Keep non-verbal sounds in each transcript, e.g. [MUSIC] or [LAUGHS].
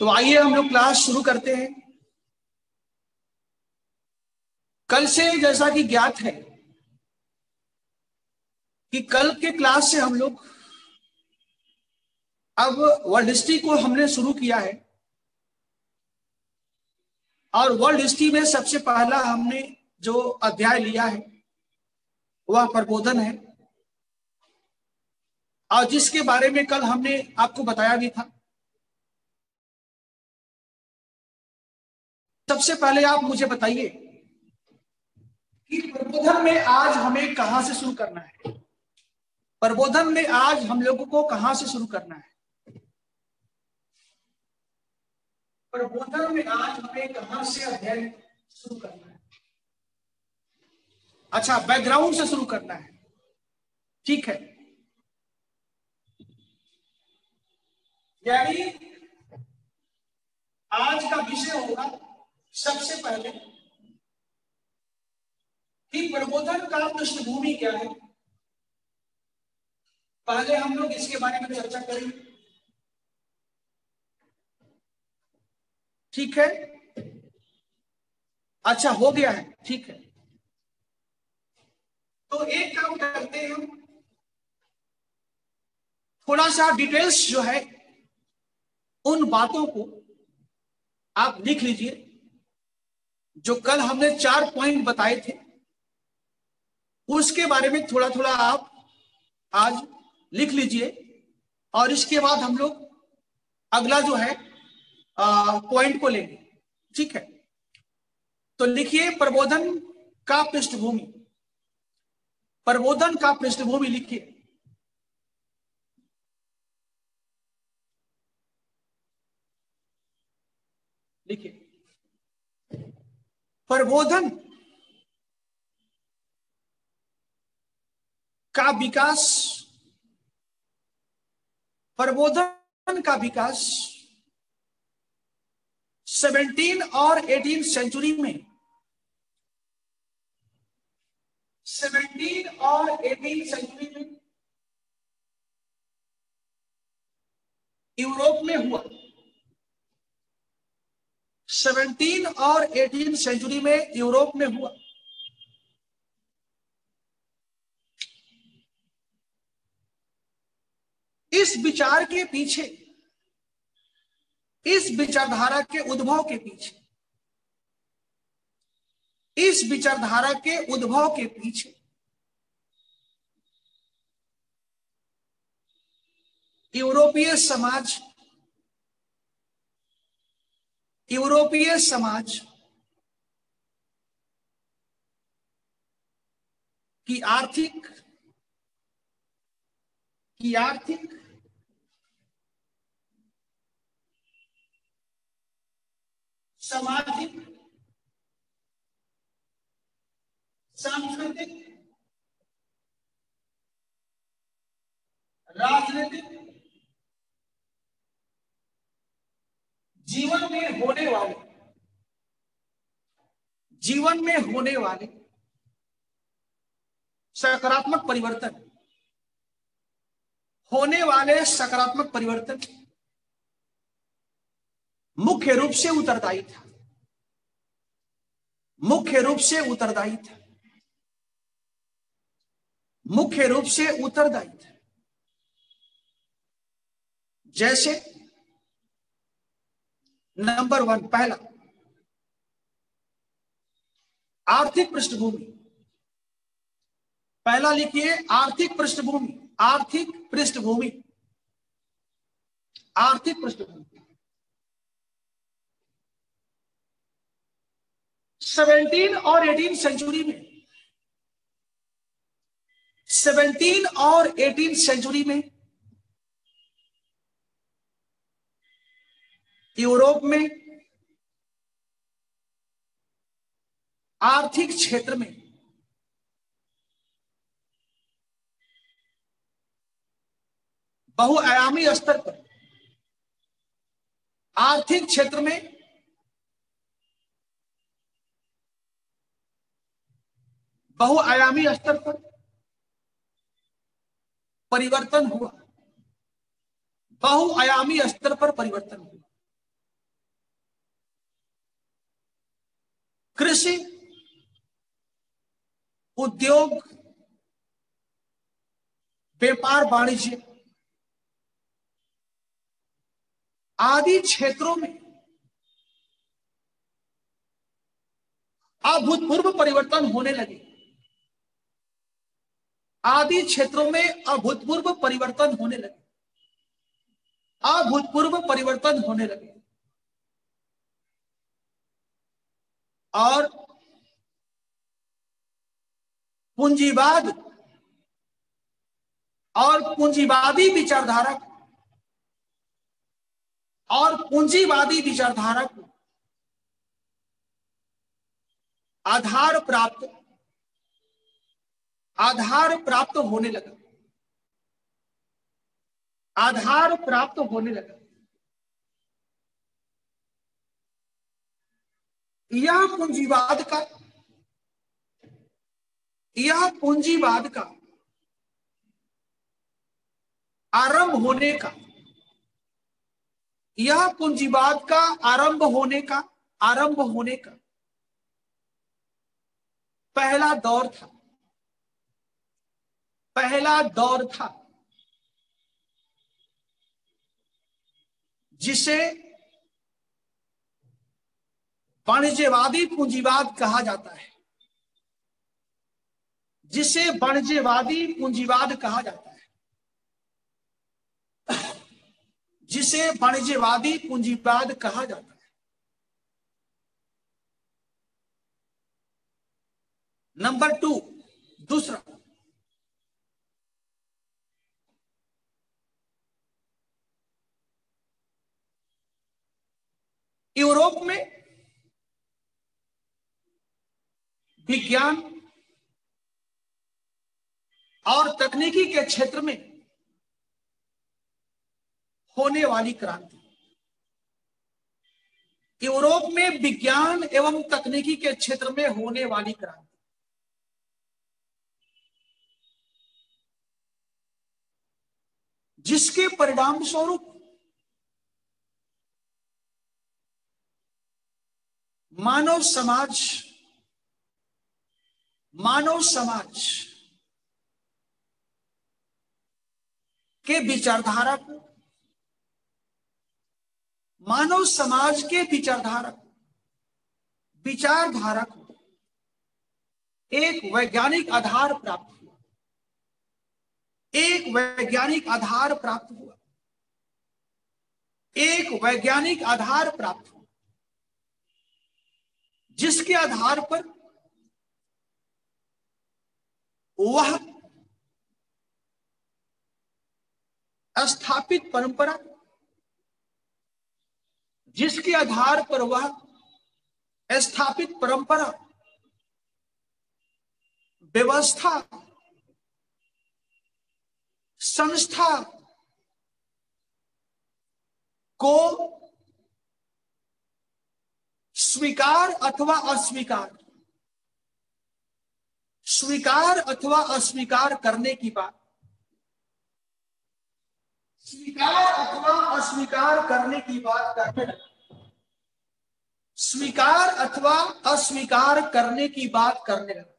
तो आइए हम लोग क्लास शुरू करते हैं। कल से जैसा कि ज्ञात है कि कल के क्लास से हम लोग अब वर्ल्ड हिस्ट्री को हमने शुरू किया है। और वर्ल्ड हिस्ट्री में सबसे पहला हमने जो अध्याय लिया है, वह प्रबोधन है। और जिसके बारे में कल हमने आपको बताया भी था। सबसे पहले आप मुझे बताइए कि प्रबोधन में आज हमें कहाँ से शुरू करना है? प्रबोधन में आज हम लोगों को कहाँ से शुरू करना है? प्रबोधन में आज हमें कहाँ से अध्ययन शुरू करना है? अच्छा बैकग्राउंड से शुरू करना है। ठीक है। यानी आज का विषय होगा सबसे पहले कि प्रबोधन का पृष्ठभूमि क्या है? पहले हम लोग इसके बारे में चर्चा करेंगे। ठीक है? अच्छा हो गया है। ठीक है। तो एक काम करते हैं हम। थोड़ा सा डिटेल्स जो है, उन बातों को आप लिख लीजिए। जो कल हमने चार पॉइंट बताए थे, उसके बारे में थोड़ा थोड़ा आप आज लिख लीजिए। और इसके बाद हम लोग अगला जो है पॉइंट को लेंगे। ठीक है? तो लिखिए, प्रबोधन का पृष्ठभूमि। प्रबोधन का पृष्ठभूमि लिखिए। लिखिए। प्रबोधन का विकास, प्रबोधन का विकास 17 और 18 सेंचुरी में 17 और 18 सेंचुरी में यूरोप में हुआ। 17 और 18 सेंचुरी में यूरोप में हुआ। इस विचार के पीछे, इस विचारधारा के उद्भव के पीछे, इस विचारधारा के उद्भव के पीछे, यूरोपीय समाज यूरोपीय समाज की आर्थिक की आर्थिक सामाजिक सांस्कृतिक राजनीतिक जीवन में होने वाले, जीवन में होने वाले सकारात्मक परिवर्तन, होने वाले सकारात्मक परिवर्तन मुख्य रूप से उत्तरदायी था। मुख्य रूप से उत्तरदायी था। मुख्य रूप से उत्तरदायी था। जैसे नंबर वन, पहला। आर्थिक पृष्ठभूमि। पहला लिखिए, आर्थिक पृष्ठभूमि आर्थिक पृष्ठभूमि। आर्थिक पृष्ठभूमि। 17 और 18 सेंचुरी में। 17 और 18 सेंचुरी में यूरोप में, आर्थिक क्षेत्र में, बहुआयामी स्तर पर, आर्थिक क्षेत्र में, बहुआयामी स्तर पर परिवर्तन हुआ। बहुआयामी स्तर पर परिवर्तन हुआ। कृषि, उद्योग, व्यापार, वाणिज्य आदि क्षेत्रों में अभूतपूर्व परिवर्तन होने लगे। आदि क्षेत्रों में अभूतपूर्व परिवर्तन होने लगे। अभूतपूर्व परिवर्तन होने लगे। और पूंजीवाद और पूंजीवादी विचारधारा और पूंजीवादी विचारधारा को आधार प्राप्त आधार प्राप्त होने लगा। आधार प्राप्त होने लगा। यह पूंजीवाद का यह पूंजीवाद का आरंभ होने का यह पूंजीवाद का आरंभ होने का, आरंभ होने का। पहला दौर था। पहला दौर था जिसे वाणिज्यवादी पूंजीवाद कहा जाता है। जिसे वाणिज्यवादी पूंजीवाद कहा जाता है। जिसे वाणिज्यवादी पूंजीवाद कहा जाता है। नंबर टू, दूसरा। यूरोप में विज्ञान और तकनीकी के क्षेत्र में होने वाली क्रांति। यूरोप में विज्ञान एवं तकनीकी के क्षेत्र में होने वाली क्रांति। जिसके परिणाम स्वरूप मानव समाज मानव समाज के विचारधारा को मानव समाज के विचारधारा को विचारधारा को एक वैज्ञानिक आधार प्राप्त हुआ। एक वैज्ञानिक आधार प्राप्त हुआ। एक वैज्ञानिक आधार प्राप्त हुआ। जिसके आधार पर वह स्थापित परंपरा जिसके आधार पर वह स्थापित परंपरा, व्यवस्था, संस्था को स्वीकार अथवा अस्वीकार स्वीकार अथवा अस्वीकार करने की बात। स्वीकार अथवा अस्वीकार करने की बात करने स्वीकार अथवा अस्वीकार करने की बात करने लगा।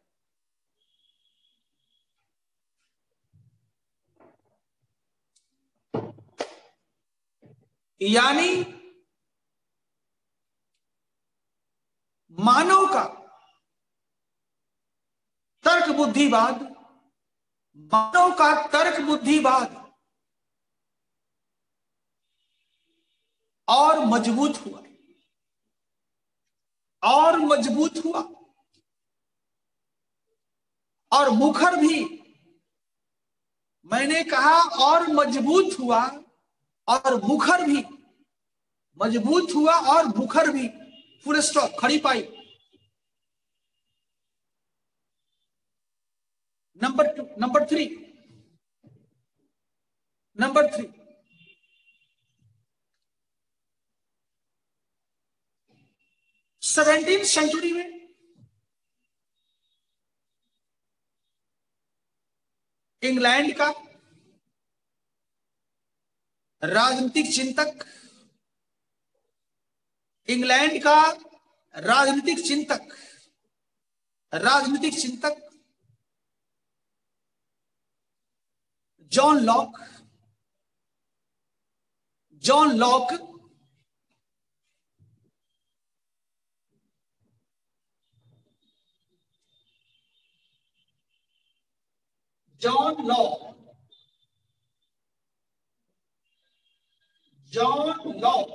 यानी मानव का तर्क बुद्धिवाद मानव का तर्क बुद्धिवाद और मज़बूत हुआ। और मज़बूत हुआ। और मुखर भी। मैंने कहा, और मज़बूत हुआ, और मुखर भी। मज़बूत हुआ और मुखर भी। फुल स्टॉप खड़ी पाई। Number two number three number three seventeen century में इंग्लैंड का राजनीतिक चिंतक इंग्लैंड का राजनीतिक चिंतक राजनीतिक चिंतक John Locke John Locke John Locke John Locke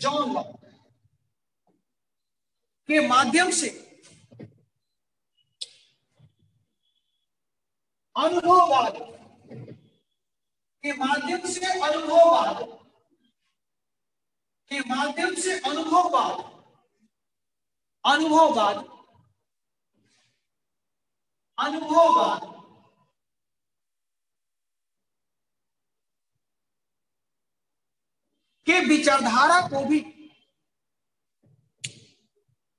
John Locke के माध्यम से अनुभववाद। के माध्यम से अनुभववाद। के माध्यम से अनुभववाद। अनुभववाद। अनुभववाद। के विचारधारा को भी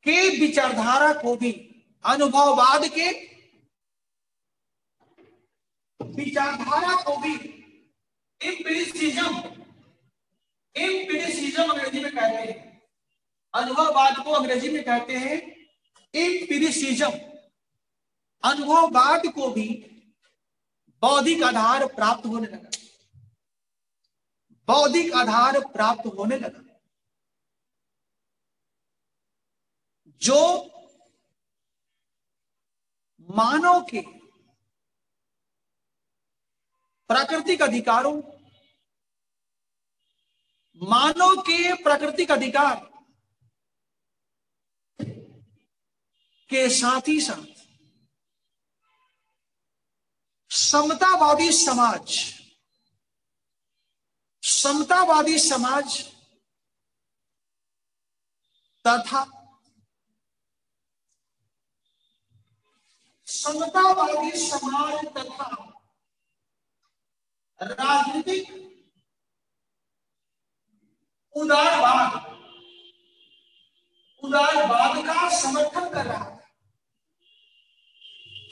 के विचारधारा को भी अनुभववाद के विचारधारा को भी इम्पिरिसिज्म इम्पिरिसिज्म अंग्रेज़ी में कहते हैं। अनुभववाद को अंग्रेज़ी में कहते हैं इम्पिरिसिज्म अनुभववाद को भी बौद्धिक आधार प्राप्त होने लगा। बौद्धिक आधार प्राप्त होने लगा। जो मानव के प्राकृतिक अधिकारों। मानव के प्राकृतिक अधिकार के साथ ही साथ समतावादी समाज समतावादी समाज तथा समतावादी समाज तथा राजनीतिक उदारवाद उदारवाद का समर्थन कर रहा था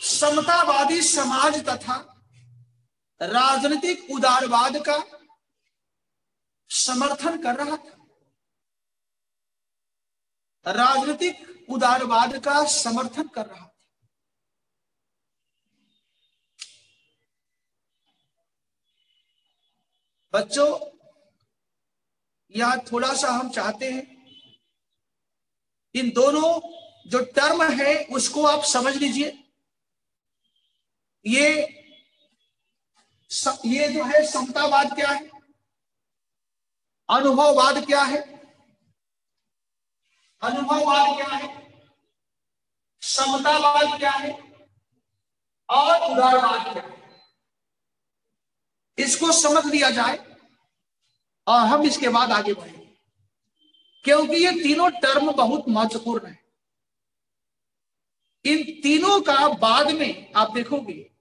समतावादी समाज तथा राजनीतिक उदारवाद का समर्थन कर रहा था। राजनीतिक उदारवाद का समर्थन कर रहा था। बच्चों यहाँ थोड़ा सा हम चाहते हैं, इन दोनों जो टर्म है, उसको आप समझ लीजिए। ये ये जो है समतावाद क्या है? अनुभववाद क्या है? अनुभववाद क्या है? समतावाद क्या है? और उदारवाद क्या है? इसको समझ लिया जाए और हम इसके बाद आगे बढ़ेंगे। क्योंकि ये तीनों टर्म बहुत महत्वपूर्ण है। इन तीनों का बाद में आप देखोगे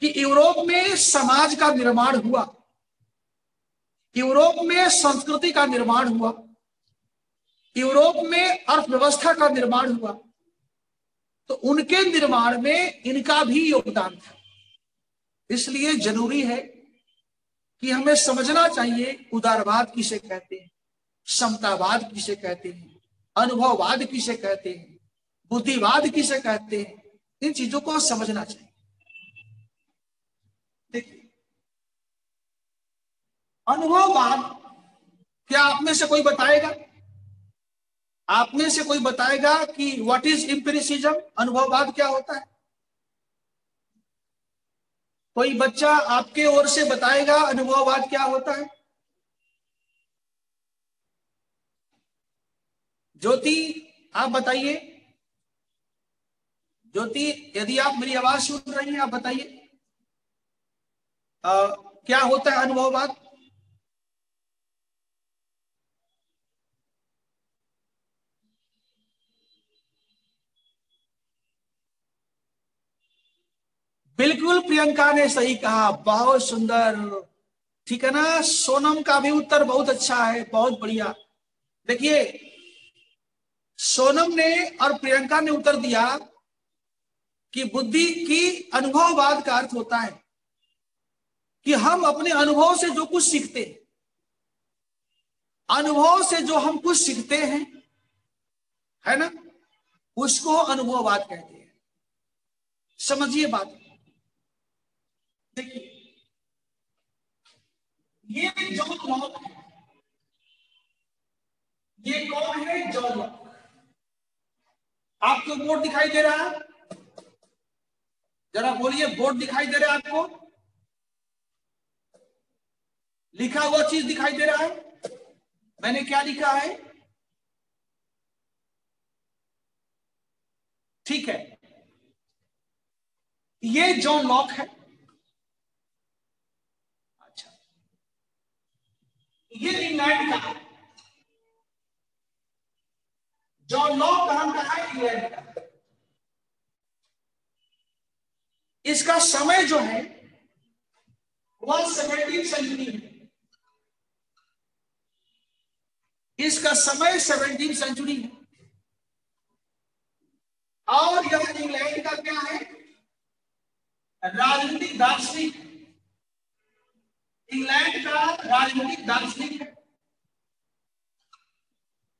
कि यूरोप में समाज का निर्माण हुआ। यूरोप में संस्कृति का निर्माण हुआ। यूरोप में अर्थव्यवस्था का निर्माण हुआ। तो उनके निर्माण में इनका भी योगदान था। इसलिए ज़रूरी है कि हमें समझना चाहिए उदारवाद किसे कहते हैं, समतावाद किसे कहते हैं, अनुभववाद किसे कहते हैं, बुद्धिवाद किसे कहते हैं, इन चीज़ों को समझना चाहिए। देखिए, अनुभववाद क्या आप में से कोई बताएगा? आप में से कोई बताएगा कि व्हाट इज़ इंपेरिसिज्म अनुभववाद क्या होता है? कोई बच्चा आपके ओर से बताएगा अनुभववाद क्या होता है? ज्योति, आप बताइए। ज्योति, यदि आप मेरी आवाज़ सुन रही हैं, आप बताइए। क्या होता है अनुभववाद? बिल्कुल प्रियंका ने सही कहा। बहुत सुंदर। ठीक है ना? सोनम का भी उत्तर बहुत अच्छा है, बहुत बढ़िया। देखिए, सोनम ने और प्रियंका ने उत्तर दिया कि बुद्धि की अनुभववाद का अर्थ होता है कि हम अपने अनुभव से जो कुछ सीखते हैं, अनुभव से जो हम कुछ सीखते हैं, है ना? उसको अनुभववाद कहते हैं। समझिए बात। देखिए, ये जॉन लॉक है, ये कौन है जॉन लॉक आपको बोर्ड दिखाई दे रहा है? जरा बोलिए, बोर्ड दिखाई दे रहा है आपको? लिखा हुआ चीज़ दिखाई दे रहा है? मैंने क्या लिखा है? ठीक है। ये जॉन लॉक है अच्छा ये इंग्लैंड का। जॉन लॉक कहाँ का है इंग्लैंड का। इसका समय जो है, वह सेवेंटीन सेंचुरी है। इसका समय सेवेंटीन सेंचुरी है। और यह इंग्लैंड का क्या है? राजनीतिक दार्शनिक। इंग्लैंड का राजनीतिक दार्शनिक है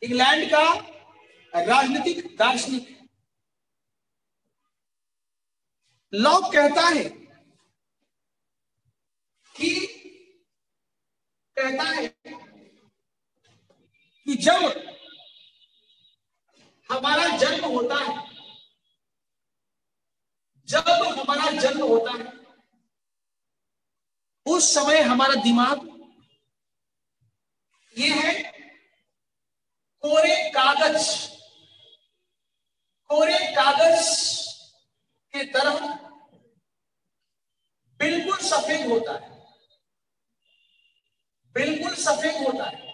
इंग्लैंड का राजनीतिक दार्शनिक। है लॉक कहता है कि, कहता है कि जब हमारा जन्म होता है, जब हमारा जन्म होता है उस समय हमारा दिमाग ये है, कोरे कागज़ कोरे कागज़ के तरह बिल्कुल सफ़ेद होता है। बिल्कुल सफ़ेद होता है।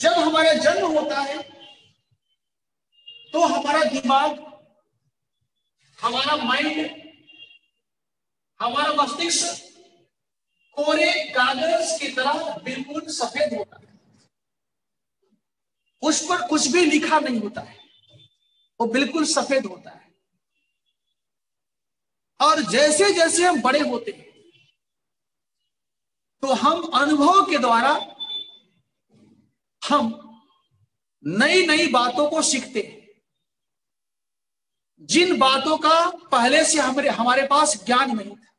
जब हमारा जन्म होता है तो हमारा दिमाग, हमारा माइंड हमारा मस्तिष्क कोरे कागज़ की तरह बिल्कुल सफ़ेद होता है। उस पर कुछ भी लिखा नहीं होता है। वो बिल्कुल सफ़ेद होता है। और जैसे जैसे हम बड़े होते हैं तो हम अनुभव के द्वारा हम नई नई बातों को सीखते हैं। जिन बातों का पहले से हमारे हमारे पास ज्ञान नहीं था,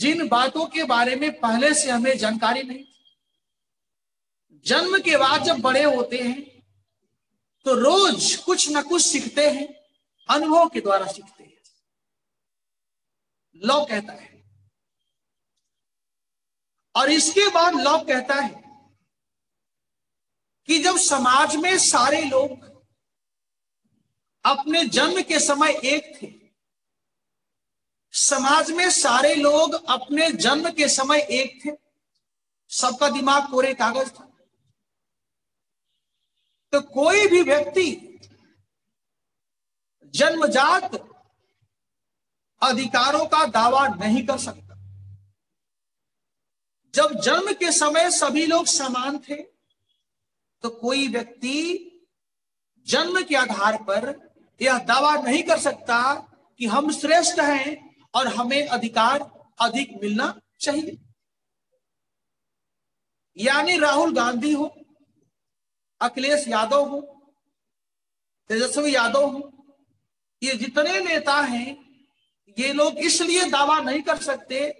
जिन बातों के बारे में पहले से हमें जानकारी नहीं थी, जन्म के बाद जब बड़े होते हैं तो रोज कुछ ना कुछ सीखते हैं, अनुभव के द्वारा सीखते हैं। लॉ कहता है। और इसके बाद लॉ कहता है कि जब समाज में सारे लोग अपने जन्म के समय एक थे। समाज में सारे लोग अपने जन्म के समय एक थे। सबका दिमाग कोरे कागज़ था। तो कोई भी व्यक्ति जन्मजात अधिकारों का दावा नहीं कर सकता। जब जन्म के समय सभी लोग समान थे तो कोई व्यक्ति जन्म के आधार पर यह दावा नहीं कर सकता कि हम श्रेष्ठ हैं और हमें अधिकार अधिक मिलना चाहिए। यानी राहुल गांधी हो, अखिलेश यादव हो, तेजस्वी यादव हो, ये जितने नेता हैं, ये लोग इसलिए दावा नहीं कर सकते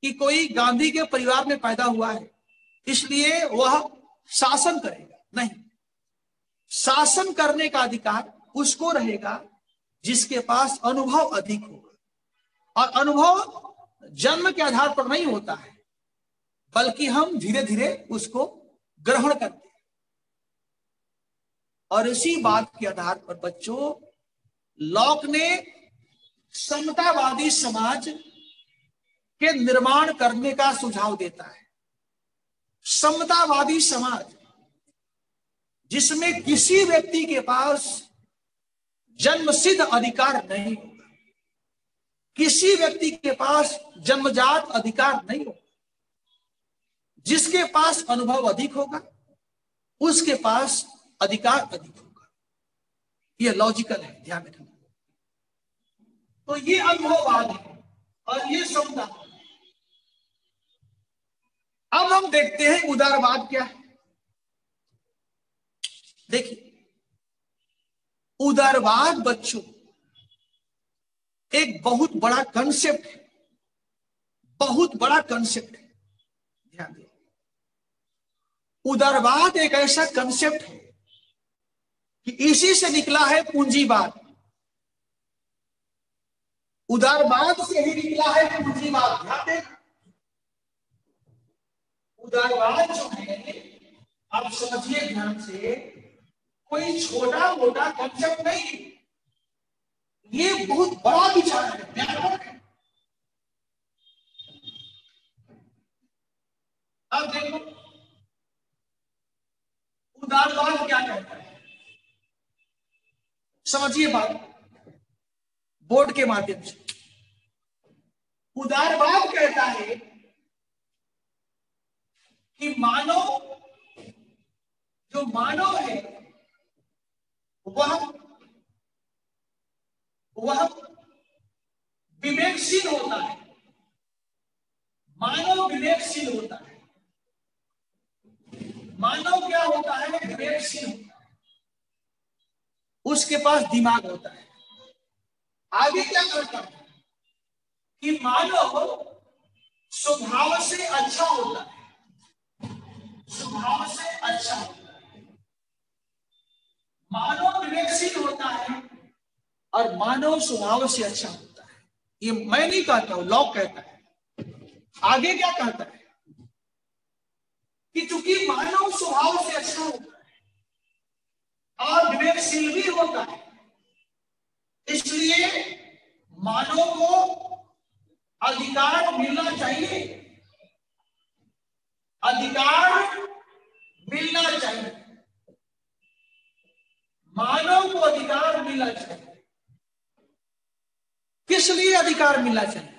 कि कोई गांधी के परिवार में पैदा हुआ है। इसलिए वह शासन करेगा। नहीं। शासन करने का अधिकार उसको रहेगा जिसके पास अनुभव अधिक होगा और अनुभव जन्म के आधार पर नहीं होता है, बल्कि हम धीरे धीरे उसको ग्रहण करते हैं। और इसी बात के आधार पर बच्चों, लॉक ने समतावादी समाज के निर्माण करने का सुझाव देता है। समतावादी समाज जिसमें किसी व्यक्ति के पास जन्म सिद्ध अधिकार नहीं होगा। किसी व्यक्ति के पास जन्मजात अधिकार नहीं होगा। जिसके पास अनुभव अधिक होगा, उसके पास अधिकार अधिक होगा। यह लॉजिकल है, ध्यान में रखना। तो ये अनुभववाद है और ये समता अब हम देखते हैं उदारवाद क्या है। देखिए उदारवाद बच्चों, एक बहुत बड़ा कंसेप्ट है, बहुत बड़ा कंसेप्ट है, ध्यान दिए उदारवाद एक ऐसा कंसेप्ट है कि इसी से निकला है पूंजीवाद। उदारवाद से ही निकला है पूंजीवाद, ध्यान दें। उदारवाद जो है, आप समझिए ध्यान से कोई छोटा मोटा कंसेप्ट नहीं। ये बहुत बड़ा विचार है, व्यापक है। अब देखो, उदारवाद क्या कहता है? समझिए बात। बोर्ड के माध्यम से। उदारवाद कहता है कि मानव, जो मानव है वह वह विवेकशील होता है। मानव विवेकशील होता है। मानव क्या होता है? विवेकशील होता है। उसके पास दिमाग होता है। आगे क्या करता है? कि मानव स्वभाव से अच्छा होता है। स्वभाव से अच्छा होता है। मानव विवेकशील होता है और मानव स्वभाव से अच्छा होता है। ये मैं नहीं कहता हूँ, लॉक कहता है। आगे क्या कहता है? कि चूँकि मानव स्वभाव से अच्छा होता है और विवेकशील भी होता है, इसलिए मानव को अधिकार मिलना चाहिए। अधिकार मिलना चाहिए। मानव को अधिकार मिलना चाहिए। किस लिए अधिकार मिलना चाहिए?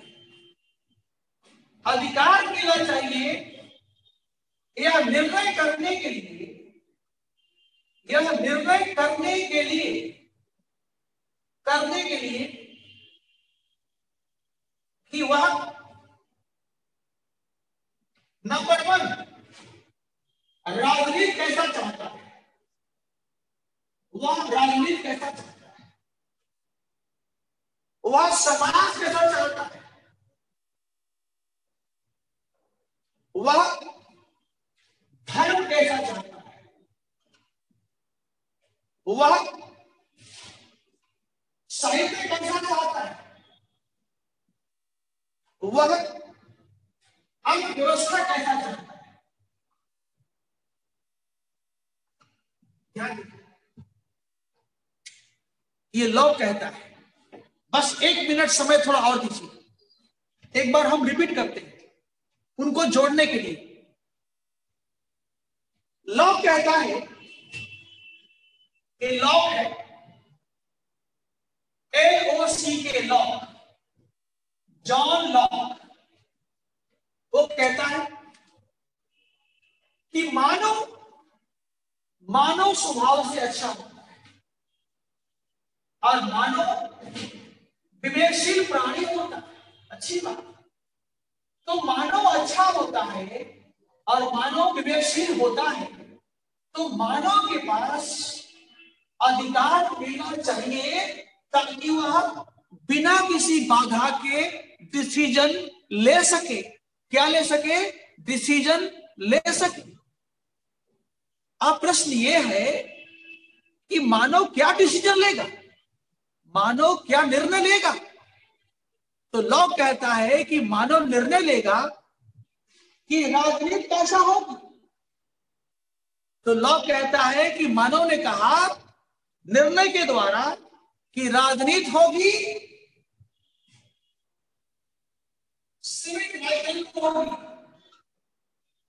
अधिकार मिलना चाहिए यह निर्णय करने के लिए यह निर्णय करने के लिए, करने के लिए कि वह नंबर वन राजनीति कैसा चाहता है? वह राजनीति कैसा चाहता है। वह समाज कैसा चाहता है। वह धर्म कैसा चाहता है। वह साहित्य कैसा चाहता है। वह अर्थव्यवस्था कैसा चाहता है। क्या ये लोग कहता है। बस एक मिनट समय थोड़ा और दीजिए। एक बार हम रिपीट करते हैं उनको जोड़ने के लिए। लॉ कहता है कि लॉ है। एल ओ सी के लॉ। जॉन लॉ वो कहता है कि मानव मानव स्वभाव से अच्छा है। और मानव विवेकशील प्राणी होता है। अच्छी बात। तो मानव अच्छा होता है और मानव विवेकशील होता है तो मानव के पास अधिकार मिलना चाहिए, ताकि वह बिना किसी बाधा के डिसीज़न ले सके। क्या ले सके? डिसीज़न ले सके। अब प्रश्न ये है कि मानव क्या डिसीज़न लेगा? मानव क्या निर्णय लेगा? तो लॉ कहता है कि मानव निर्णय लेगा कि राजनीति कैसा होगी। तो लॉ कहता है कि मानव ने कहा निर्णय के द्वारा कि राजनीति होगी, सीमित होगी,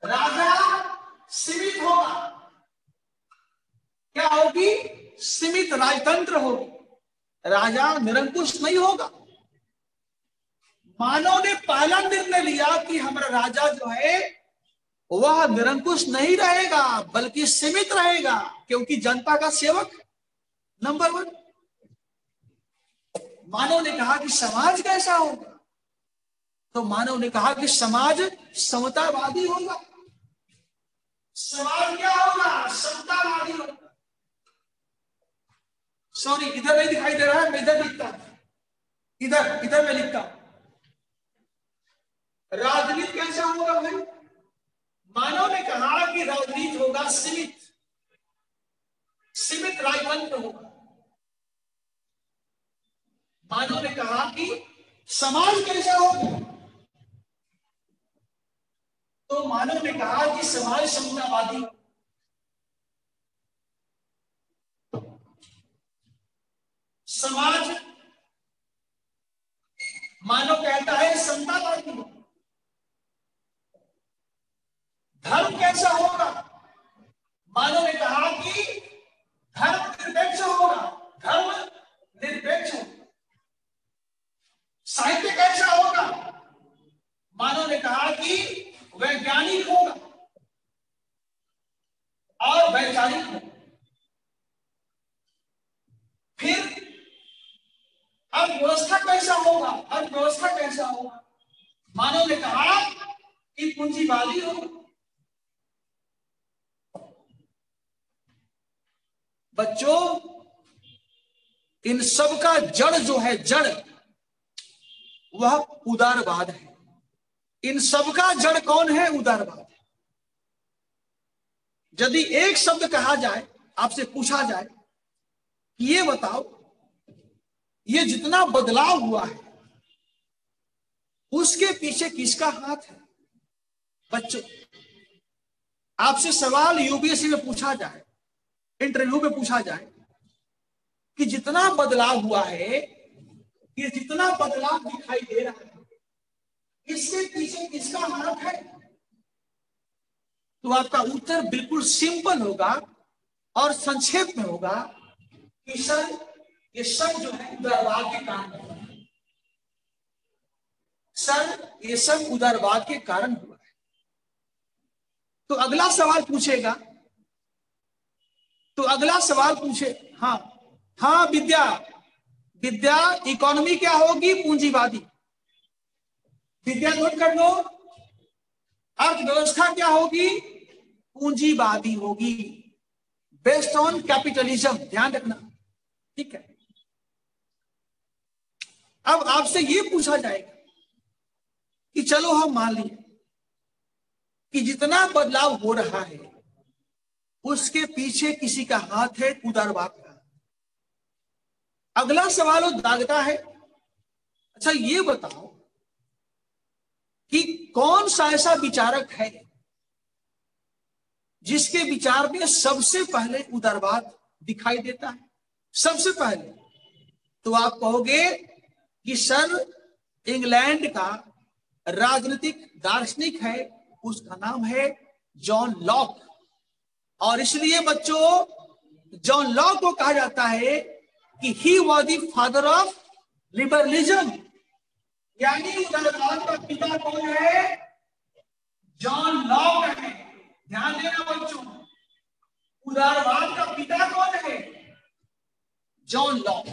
राजा सीमित होगा। क्या होगी? सीमित राजतंत्र होगी। राजा निरंकुश नहीं होगा। मानव ने पहला निर्णय लिया कि हमारा राजा जो है, वह निरंकुश नहीं रहेगा, बल्कि सीमित रहेगा, क्योंकि जनता का सेवक नंबर वन। मानव ने कहा कि समाज कैसा होगा? तो मानव ने कहा कि समाज समतावादी होगा। समाज क्या होगा? समतावादी होगा। सॉरी इधर नहीं दिखाई दे रहा है मैं इधर लिखता इधर इधर मैं लिखता राजनीति कैसा होगा भाई मानव ने कहा कि राजनीति होगा सीमित सीमित राजतंत्र होगा मानव ने कहा कि समाज कैसा होगा तो मानव ने कहा कि समाज समतावादी समाज मानव कहता है समतावादी धर्म कैसा होगा? मानव ने कहा कि धर्म निरपेक्ष होगा धर्म निरपेक्ष साहित्य कैसा होगा मानव ने कहा कि वैज्ञानिक होगा और वैचारिक होगा फिर अर्थव्यवस्था कैसा होगा अर्थव्यवस्था कैसा होगा मानव ने कहा कि पूंजीवादी होगा बच्चों इन सब का जड़ जो है जड़, वह उदारवाद है। इन सब का जड़ कौन है? उदारवाद यदि एक शब्द कहा जाए, आपसे पूछा जाए, कि ये बताओ, ये जितना बदलाव हुआ है, उसके पीछे किसका हाथ है? बच्चों, आपसे सवाल यूपीएससी में पूछा जाए, इंटरव्यू में पूछा जाए कि जितना बदलाव हुआ है, ये जितना बदलाव दिखाई दे रहा है इसके पीछे किसका हाथ है? तो आपका उत्तर बिल्कुल सिंपल होगा और संक्षेप में होगा कि सर, ये सब जो है उदारवाद के कारण हुआ है। सर, ये सब उदारवाद के कारण हुआ है। तो अगला सवाल पूछेगा। तो अगला सवाल पूछे हाँ हाँ विद्या। विद्या इकोनॉमी क्या होगी? पूंजीवादी। विद्या नोट कर लो। अर्थव्यवस्था क्या होगी? पूंजीवादी होगी। बेस्ड ऑन कैपिटलिज्म ध्यान रखना। ठीक है? अब आपसे ये पूछा जाएगा कि चलो हम मान लिए कि जितना बदलाव हो रहा है, उसके पीछे किसी का हाथ है उदारवाद का अगला सवाल वो दागता है। अच्छा ये बताओ कि कौन सा ऐसा विचारक है जिसके विचार में सबसे पहले उदारवाद दिखाई देता है? सबसे पहले तो आप कहोगे कि सर, इंग्लैंड का राजनीतिक दार्शनिक है, उसका नाम है जॉन लॉक। और इसलिए बच्चों, जॉन लॉक को कहा जाता है कि he was the father of liberalism यानी उदारवाद का पिता कौन है? जॉन लॉक है। ध्यान देना बच्चों। उदारवाद का पिता कौन है? जॉन लॉक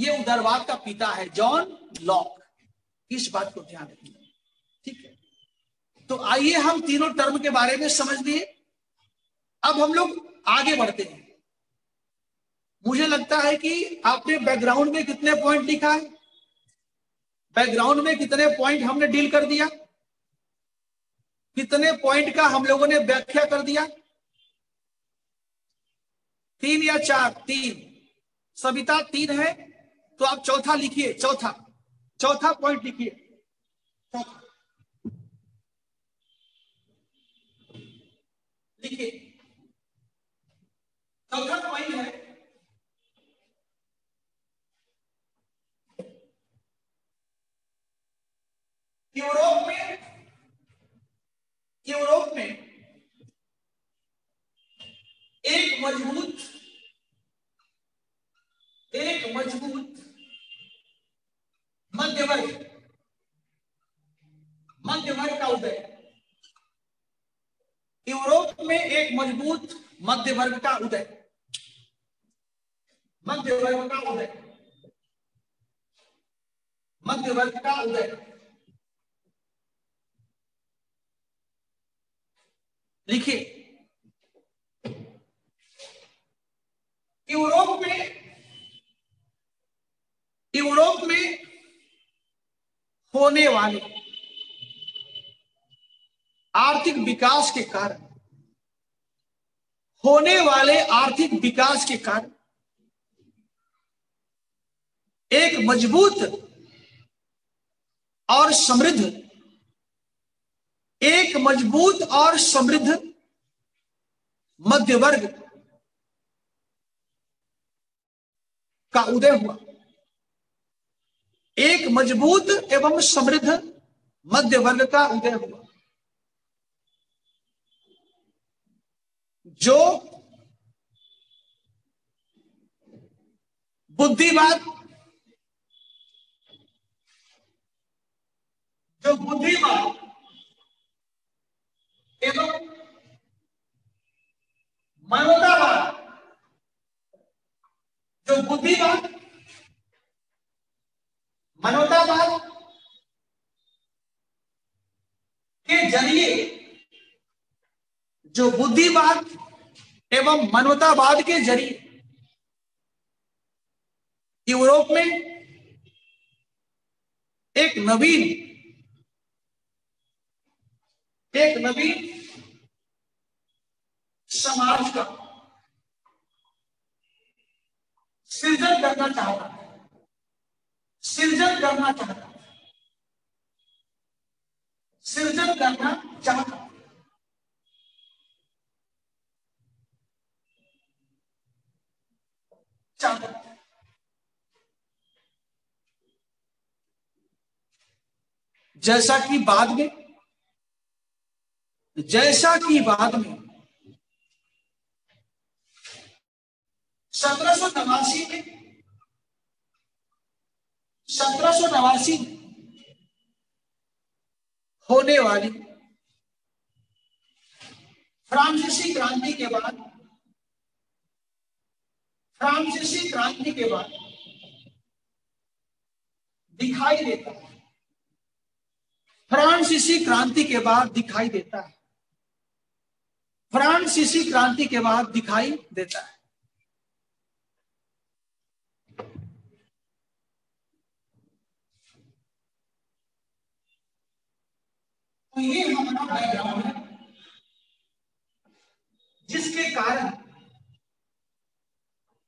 ये उदारवाद का पिता है जॉन लॉक इस बात को ध्यान रखिए। ठीक है? तो आइए हम तीनों टर्म के बारे में समझ लिए। अब हम लोग आगे बढ़ते हैं। मुझे लगता है कि आपने बैकग्राउंड में कितने पॉइंट लिखा है? बैकग्राउंड में कितने पॉइंट हमने डील कर दिया? कितने पॉइंट का हम लोगों ने व्याख्या कर दिया? तीन या चार? तीन। सविता, तीन है तो आप चौथा लिखिए, चौथा। चौथा पॉइंट लिखिए। लिखिए। चौथा पॉइंट है यूरोप में यूरोप में एक मज़बूत एक मज़बूत मध्य वर्ग मध्य वर्ग का उदय। यूरोप में एक मज़बूत मध्य वर्ग का उदय। मध्य वर्ग का उदय। मध्य वर्ग का उदय। लिखिए। यूरोप में यूरोप में होने वाले आर्थिक विकास के कारण, होने वाले आर्थिक विकास के कारण, एक मज़बूत और समृद्ध एक मज़बूत और समृद्ध मध्य वर्ग का उदय हुआ। एक मज़बूत एवं समृद्ध मध्य वर्ग का उदय हुआ। जो बुद्धिवाद जो बुद्धिवाद एवं मानवतावाद जो बुद्धिवाद मानवतावाद के ज़रिए जो बुद्धिवाद एवं मानवतावाद के ज़रिए यूरोप में एक नवीन एक नवीन समाज का सृजन करना चाहता है। सृजन करना चाहता है। सृजन करना चाहता चाहता जैसा कि बाद में, जैसा कि बाद में सत्रह सौ नवासी में। सत्रह सौ नवासी होने वाली फ्रांसीसी क्रांति के बाद, फ्रांसीसी क्रांति के बाद दिखाई देता है। फ्रांसीसी क्रांति के बाद दिखाई देता है। फ्रांसीसी क्रांति के बाद दिखाई देता है। तो ये हमारा बैकग्राउंड है जिसके कारण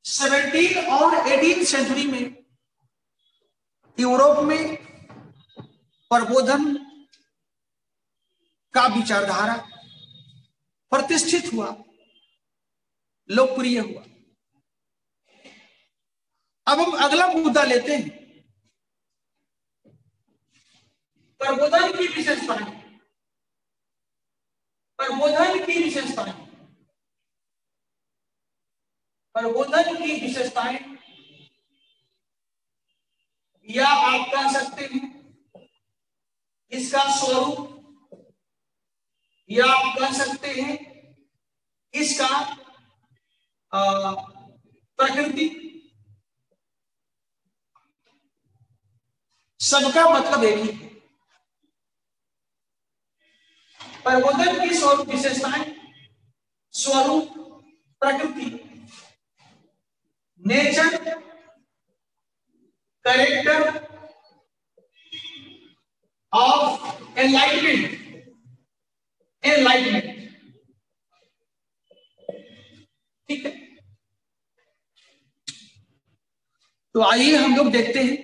सेवेंटीन और एटीन सेंचुरी में यूरोप में प्रबोधन का विचारधारा प्रतिष्ठित हुआ, लोकप्रिय हुआ। अब हम अगला मुद्दा लेते हैं। प्रबोधन की विशेषताएँ। प्रबोधन की विशेषताएँ। प्रबोधन की विशेषताएँ। या आप कह सकते हैं, इसका स्वरूप। या आप कह सकते हैं, इसका प्रकृति। सबका मतलब एक ही है। प्रबोधन की स्वरूप विशेषताएँ स्वरूप प्रकृति nature character of enlightenment enlightenment ठीक है? तो आइए हम लोग देखते हैं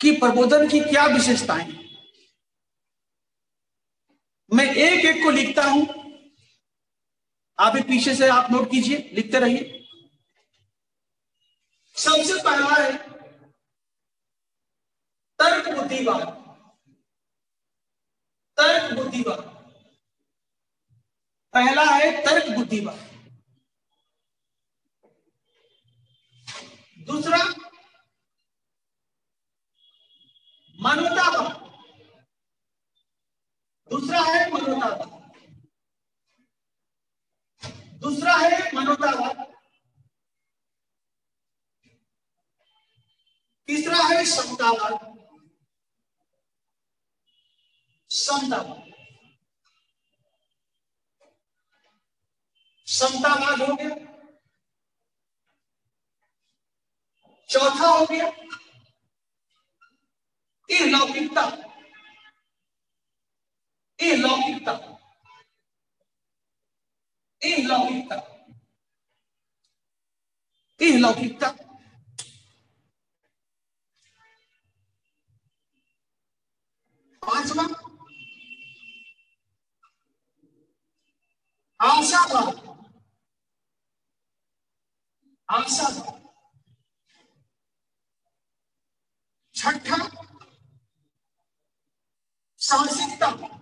कि प्रबोधन की क्या विशेषताएँ मैं एक एक को लिखता हूँ। आप भी पीछे से आप नोट कीजिए, लिखते रहिए। सबसे पहला है, तर्क बुद्धिवाद। तर्क बुद्धिवाद। पहला है तर्क बुद्धिवाद। दूसरा मानवतावाद दूसरा है मानवतावाद दूसरा है मानवतावाद तीसरा है समतावाद समतावाद समतावाद हो गया। चौथा हो गया। लौकिकता लौकिकता लौकिकता लौकिकता पांचवा आशावाद आशावाद छठा साहसिकता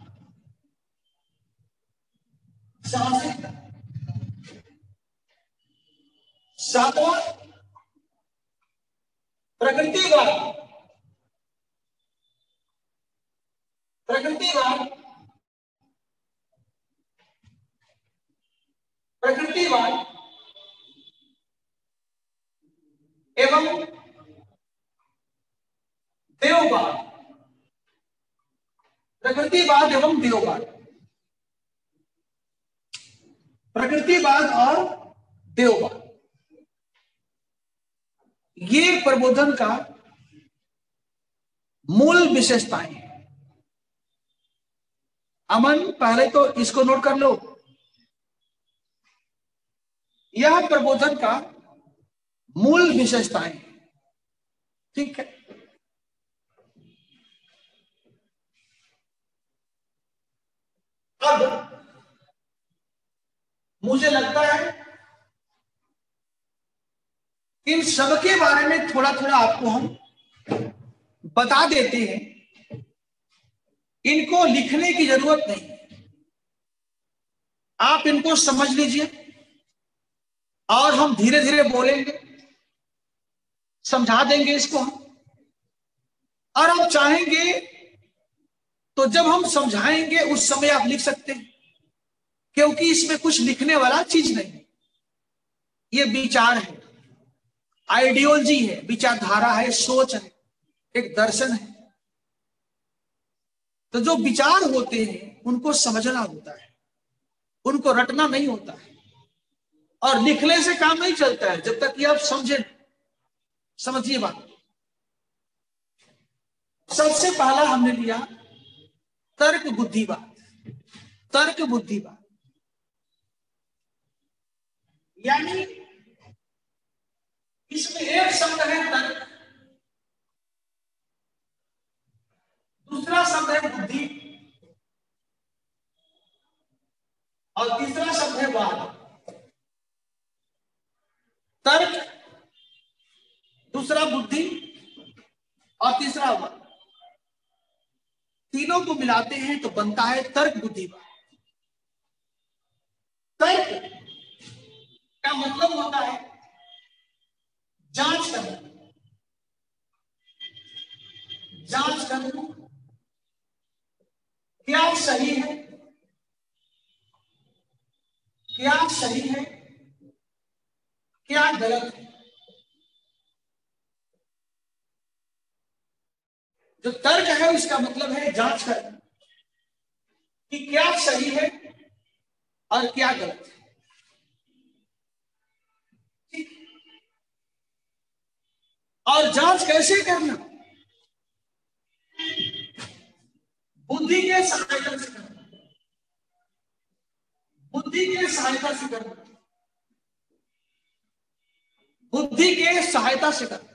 साहसिकता सातवा प्रकृतिवाद प्रकृतिवाद प्रकृतिवाद एवं देववाद प्रकृतिवाद एवं देववाद प्रकृतिवाद और देववाद। ये प्रबोधन का मूल विशेषताएँ अमन, पहले तो इसको नोट कर लो। यह प्रबोधन का मूल विशेषताएँ ठीक है? अब मुझे लगता है इन सबके बारे में थोड़ा थोड़ा आपको हम बता देते हैं। इनको लिखने की ज़रूरत नहीं। आप इनको समझ लीजिए और हम धीरे धीरे बोलेंगे, समझा देंगे इसको हम। और आप चाहेंगे तो जब हम समझाएँगे, उस समय आप लिख सकते हैं। क्योंकि इसमें कुछ लिखने वाला चीज़ नहीं ये विचार है। आइडियोलॉजी है, विचारधारा है, सोच है, एक दर्शन है। तो जो विचार होते हैं, उनको समझना होता है। उनको रटना नहीं होता है। और लिखने से काम नहीं चलता है, जब तक कि आप समझे। समझिए बात। सबसे पहला हमने लिया तर्क बुद्धिवाद तर्क बुद्धिवाद यानी इसमें एक शब्द है तर्क दूसरा शब्द है बुद्धि। और तीसरा शब्द है वाद। तर्क, दूसरा बुद्धि और तीसरा वाद। तीनों को मिलाते हैं तो बनता है तर्क बुद्धिवाद तर्क का मतलब होता है जाँच करना। जाँच करना क्या सही है? क्या सही है? क्या गलत है? जो तर्क है उसका मतलब है जाँच करना कि क्या सही है और क्या गलत है। और जाँच कैसे करना? बुद्धि के सहायता से करना। बुद्धि के सहायता से करना। बुद्धि के सहायता से करना।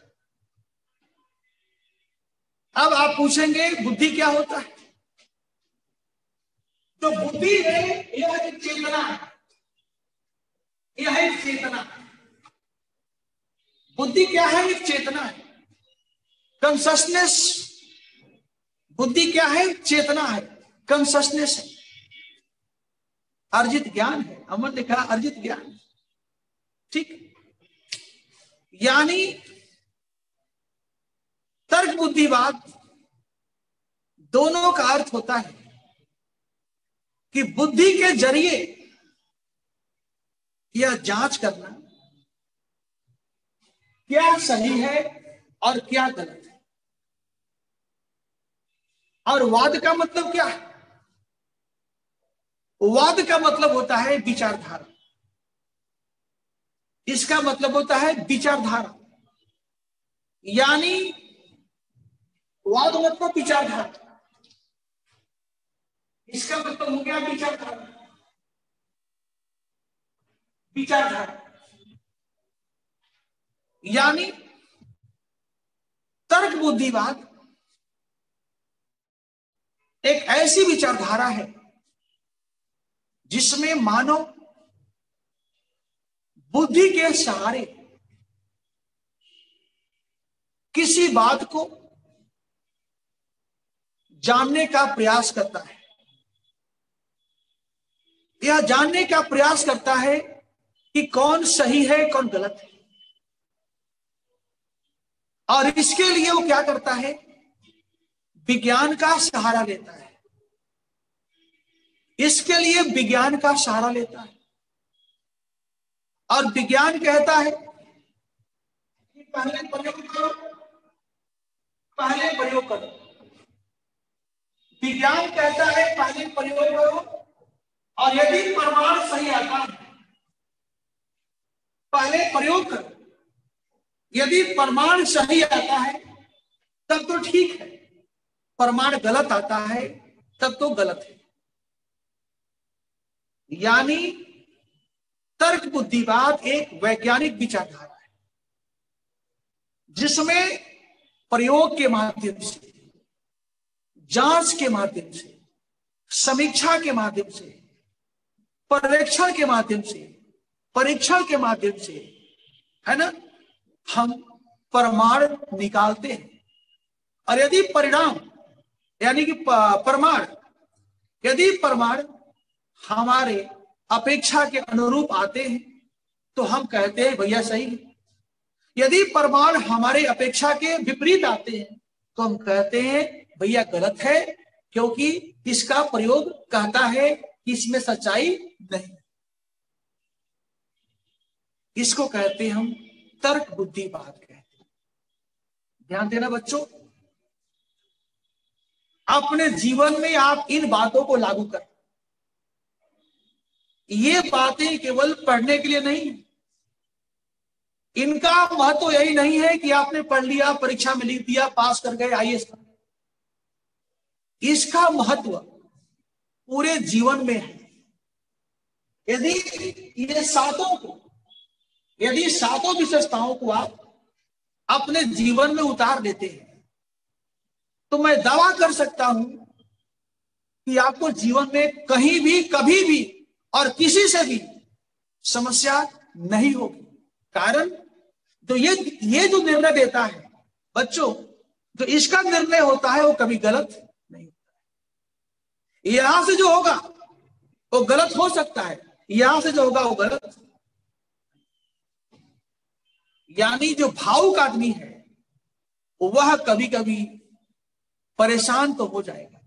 अब आप पूछेंगे, बुद्धि क्या होता है? तो बुद्धि है, यह चेतना है। यह एक चेतना बुद्धि क्या है? एक चेतना है। कंससनेस बुद्धि क्या है? चेतना है। कंससनेस है। अर्जित ज्ञान है। अमर ने कहा, अर्जित ज्ञान। ठीक? यानी तर्क बुद्धिवाद दोनों का अर्थ होता है कि बुद्धि के ज़रिए यह जाँच करना क्या सही है और क्या गलत है? और वाद का मतलब क्या है? वाद का मतलब होता है विचारधारा। इसका मतलब होता है विचारधारा। यानी वाद मतलब विचारधारा। इसका मतलब हो गया विचारधारा। विचारधारा। यानी तर्क बुद्धिवाद एक ऐसी विचारधारा है जिसमें मानव बुद्धि के सहारे किसी बात को जानने का प्रयास करता है। यह जानने का प्रयास करता है कि कौन सही है, कौन गलत है। और इसके लिए वो क्या करता है? विज्ञान का सहारा लेता है। इसके लिए विज्ञान का सहारा लेता है। और विज्ञान कहता है कि पहले प्रयोग करो, पहले प्रयोग करो। विज्ञान कहता है, पहले प्रयोग करो, और यदि प्रमाण सही आता है, पहले प्रयोग करो। यदि प्रमाण सही आता है, तब तो ठीक है। प्रमाण गलत आता है, तब तो गलत है। यानी तर्क बुद्धिवाद एक वैज्ञानिक विचारधारा है, जिसमें प्रयोग के माध्यम से, जाँच के माध्यम से, समीक्षा के माध्यम से पर्यवेक्षण के माध्यम से, परीक्षण के माध्यम से, है ना? हम प्रमाण निकालते हैं। और यदि परिणाम, यानी कि प्रमाण यदि प्रमाण हमारे अपेक्षा के अनुरूप आते हैं तो हम कहते हैं, भैया, सही है। यदि प्रमाण हमारे अपेक्षा के विपरीत आते हैं तो हम कहते हैं, भैया, गलत है, क्योंकि इसका प्रयोग कहता है कि इसमें सच्चाई नहीं इसको कहते हैं हम तर्क बुद्धिवाद कहते ध्यान देना बच्चों, अपने जीवन में आप इन बातों को लागू कर। ये बातें केवल पढ़ने के लिए नहीं, इनका महत्व यही नहीं है कि आपने पढ़ लिया, परीक्षा में लिख दिया, पास कर गए आइए इसका महत्व पूरे जीवन में है। यदि ये सातों को यदि सातों विशेषताओं को आप अपने जीवन में उतार देते हैं तो मैं दावा कर सकता हूँ कि आपको जीवन में कहीं भी, कभी भी और किसी से भी समस्या नहीं होगी। कारण तो ये ये जो निर्णय देता है, बच्चों, जो इसका निर्णय होता है, वो कभी गलत नहीं होता है। यहाँ से जो होगा, वो गलत हो सकता है। यहाँ से जो होगा, वो गलत यानी जो भावुक आदमी है, वह कभी कभी परेशान तो हो जाएगा।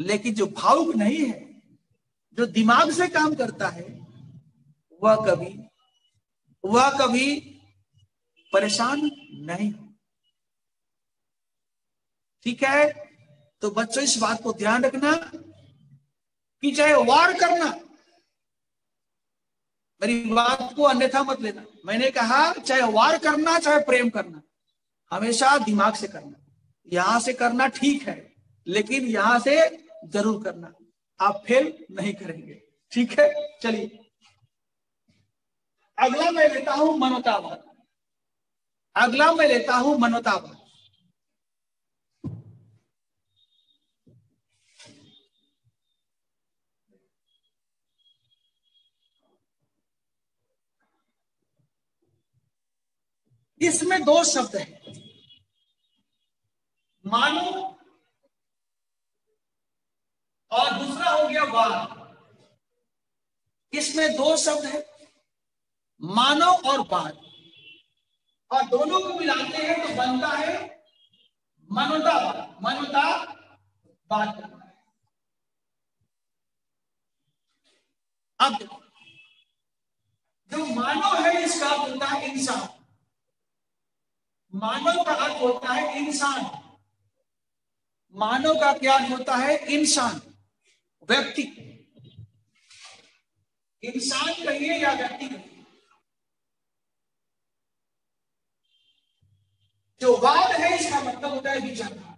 लेकिन जो भावुक नहीं है, जो दिमाग से काम करता है, वह कभी वह कभी परेशान नहीं हो। ठीक है? तो बच्चों, इस बात को ध्यान रखना कि चाहे वार करना मेरी बात को अन्यथा मत लेना। मैंने कहा, चाहे वार करना, चाहे प्रेम करना, हमेशा दिमाग से करना। यहाँ से करना ठीक है, लेकिन यहाँ से ज़रूर करना। आप फेल नहीं करेंगे। ठीक है? चलिए। अगला मैं लेता हूँ मनोतावाद अगला मैं लेता हूँ मनोतावाद इसमें दो शब्द हैं। मानो और दूसरा हो गया वाद इसमें दो शब्द है मानव और वाद और दोनों को मिलाते हैं तो बनता है मनोता मनोता बात अब जो मानव है, इसका बनता है इंसान। मानव का अर्थ होता है इंसान। मानव का क्या होता है? इंसान। व्यक्ति। इंसान कहिए या व्यक्ति जो वाद है, इसका मतलब होता है विचारधारा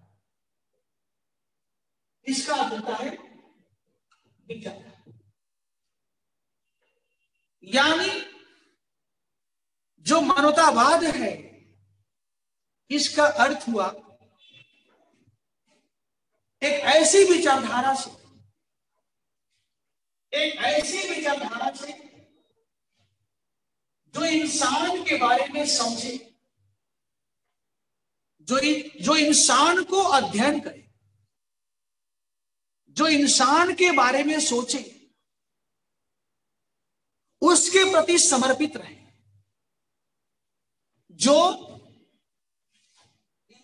इसका अर्थ होता है विचारधारा यानी जो मानवतावाद है इसका अर्थ हुआ, एक ऐसी विचारधारा से, एक ऐसी विचारधारा से जो इंसान के बारे में समझे, जो जो इंसान को अध्ययन करे, जो इंसान के बारे में सोचे, उसके प्रति समर्पित रहे, जो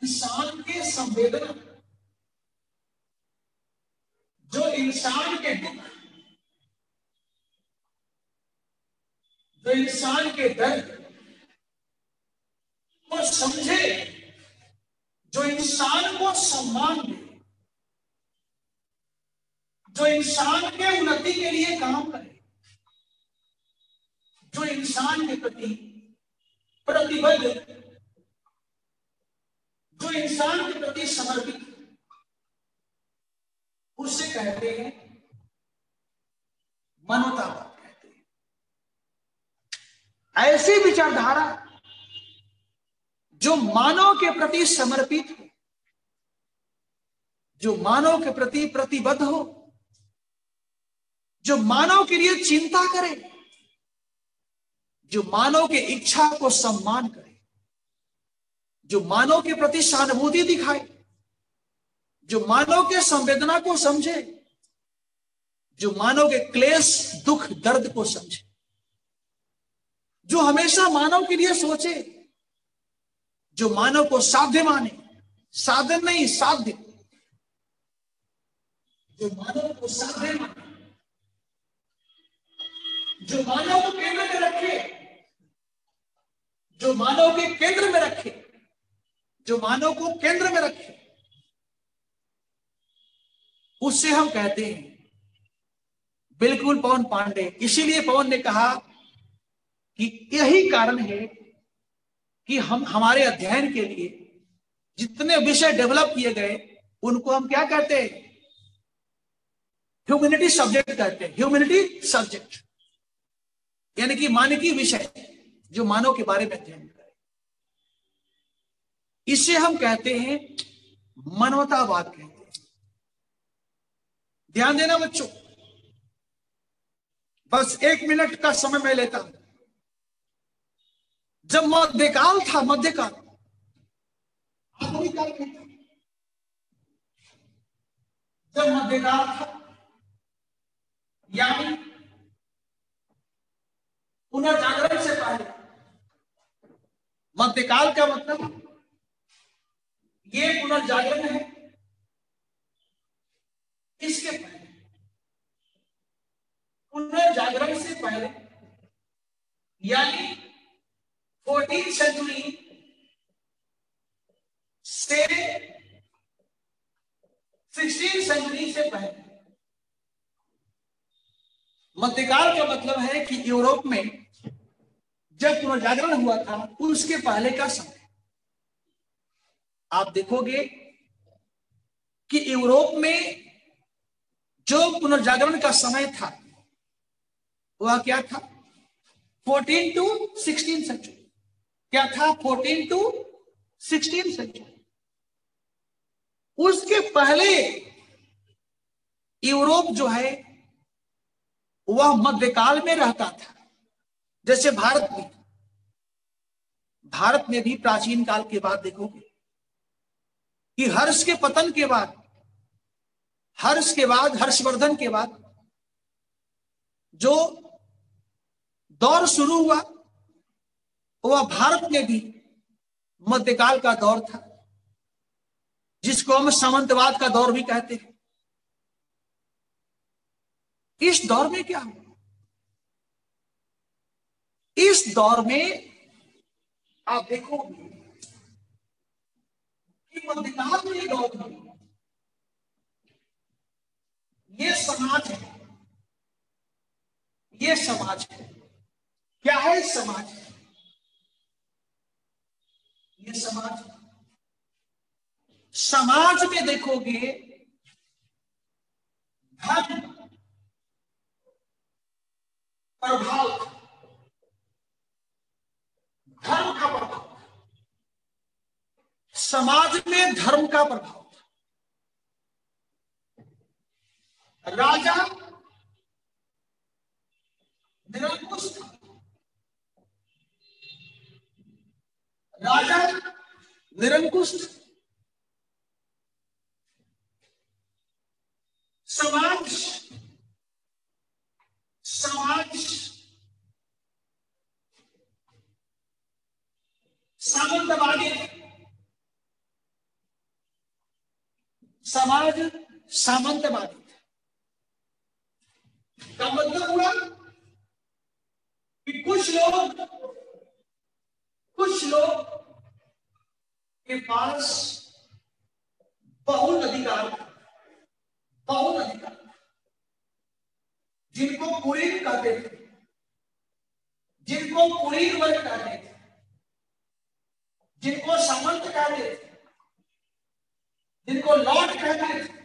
इंसान के संवेदना जो इंसान के दुख, जो इंसान के दर्द को समझे, जो इंसान को सम्मान दे, जो इंसान के उन्नति के लिए काम करे, जो इंसान के प्रति प्रतिबद्ध जो इंसान के प्रति समर्पित उसे कहते हैं मनोतावाद कहते हैं। ऐसी विचारधारा जो मानव के प्रति समर्पित हो, जो मानव के प्रति प्रतिबद्ध हो, जो मानव के लिए चिंता करे, जो मानव के इच्छा को सम्मान करे जो मानव के प्रति सहानुभूति दिखाए, जो मानव के संवेदना को समझे, जो मानव के क्लेश, दुख, दर्द को समझे, जो हमेशा मानव के लिए सोचे, जो मानव को साध्य माने, साधन नहीं, साध्य, जो मानव को साध्य माने, जो मानव को केंद्र में रखे, जो मानव के केंद्र में रखे जो मानव को केंद्र में रखे, उससे हम कहते हैं, बिल्कुल पवन पांडे। इसीलिए पवन ने कहा कि यही कारण है कि हम, हमारे अध्ययन के लिए जितने विषय डेवलप किए गए, उनको हम क्या कहते हैं? ह्यूमिनिटी सब्जेक्ट कहते हैं। ह्यूमिनिटी सब्जेक्ट यानी कि मानकी विषय, जो मानव के बारे में अध्ययन इसे हम कहते हैं मानवतावाद कहते हैं। ध्यान देना बच्चों। बस एक मिनट का समय मैं लेता हूँ। जब मध्यकाल था, मध्यकाल। आधुनिक काल जब मध्यकाल था, यानी पुनर्जागरण से पहले। मध्यकाल का मतलब ये पुनर्जागरण है। इसके पहले? पुनर्जागरण से पहले, यानी फोर्टीन सेंचुरी से सिक्सटीन सेंचुरी से पहले। मध्यकाल का मतलब है कि यूरोप में जब पुनर्जागरण हुआ था, उसके पहले का समय। आप देखोगे कि यूरोप में जो पुनर्जागरण का समय था, वह क्या था? 14 टू 16 सेंचुरी क्या था? 14 टू 16 सेंचुरी उसके पहले यूरोप जो है, वह मध्यकाल में रहता था। जैसे भारत में। भारत में भी प्राचीन काल के बाद देखोगे। कि हर्ष के पतन के बाद, हर्ष के बाद, हर्षवर्धन के बाद जो दौर शुरू हुआ वह भारत में भी मध्यकाल का दौर था, जिसको हम सामंतवाद का दौर भी कहते हैं। इस दौर में क्या हुआ? इस दौर में आप देखोगे कि मध्यकाल में दौर ये समाज है। ये समाज है। क्या है समाज? ये समाज समाज में देखोगे, धर्म, प्रभाव, धर्म का प्रभाव। समाज में धर्म का प्रभाव था। राजा निरंकुश था। राजा निरंकुश समाज समाज सामंतवादी समाज सामंतवादी। का मतलब हुआ कि कुछ लोग कुछ लोग के पास बहुत अधिकार बहुत अधिकार, जिनको कुलीन कहते थे, जिनको कुलीन वर्ग कहते थे, जिनको समंत कहते थे जिनको लॉर्ड कहते थे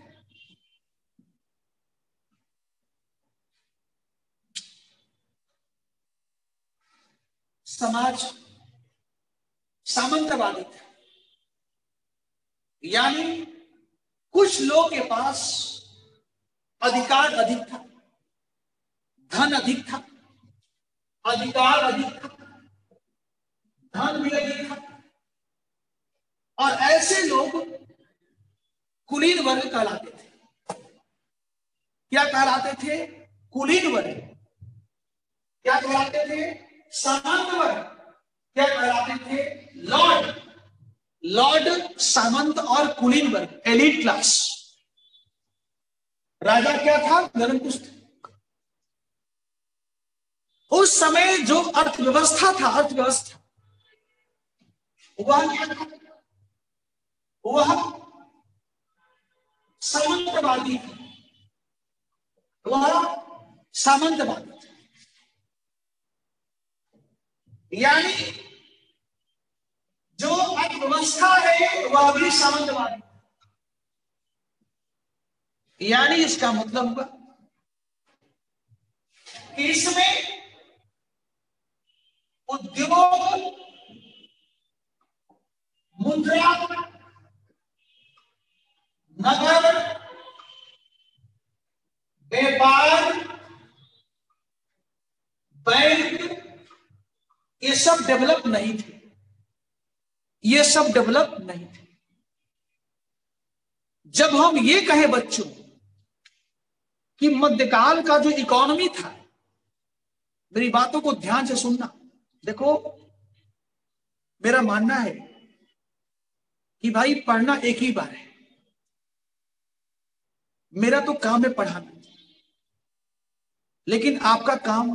समाज सामंतवादी था। यानी कुछ लोग के पास अधिकार अधिक था, धन अधिक था, अधिकार अधिक था, धन भी अधिक था। और ऐसे लोग कुलीन वर्ग कहलाते थे। क्या कहलाते थे? कुलीन वर्ग। क्या कहलाते थे? सामंत वर्ग। क्या कहलाते थे? लॉर्ड। लॉर्ड, सामंत और कुलीन वर्ग, एलिट क्लास। राजा क्या था? निरंकुश उस समय जो अर्थव्यवस्था था, अर्थव्यवस्था, वह क्या था? वह सामंतवादी वह सामंतवादी यानी जो अर्थव्यवस्था है, वह भी सामंतवादी यानी इसका मतलब हुआ कि इसमें उद्योग, मुद्रा नगर, व्यापार, बैंक, ये सब डेवलप नहीं थे। ये सब डेवलप नहीं थे। जब हम ये कहे बच्चों कि मध्यकाल का जो इकोनॉमी था, मेरी बातों को ध्यान से सुनना। देखो, मेरा मानना है कि भाई पढ़ना एक ही बार है। मेरा तो काम है पढ़ाना। लेकिन आपका काम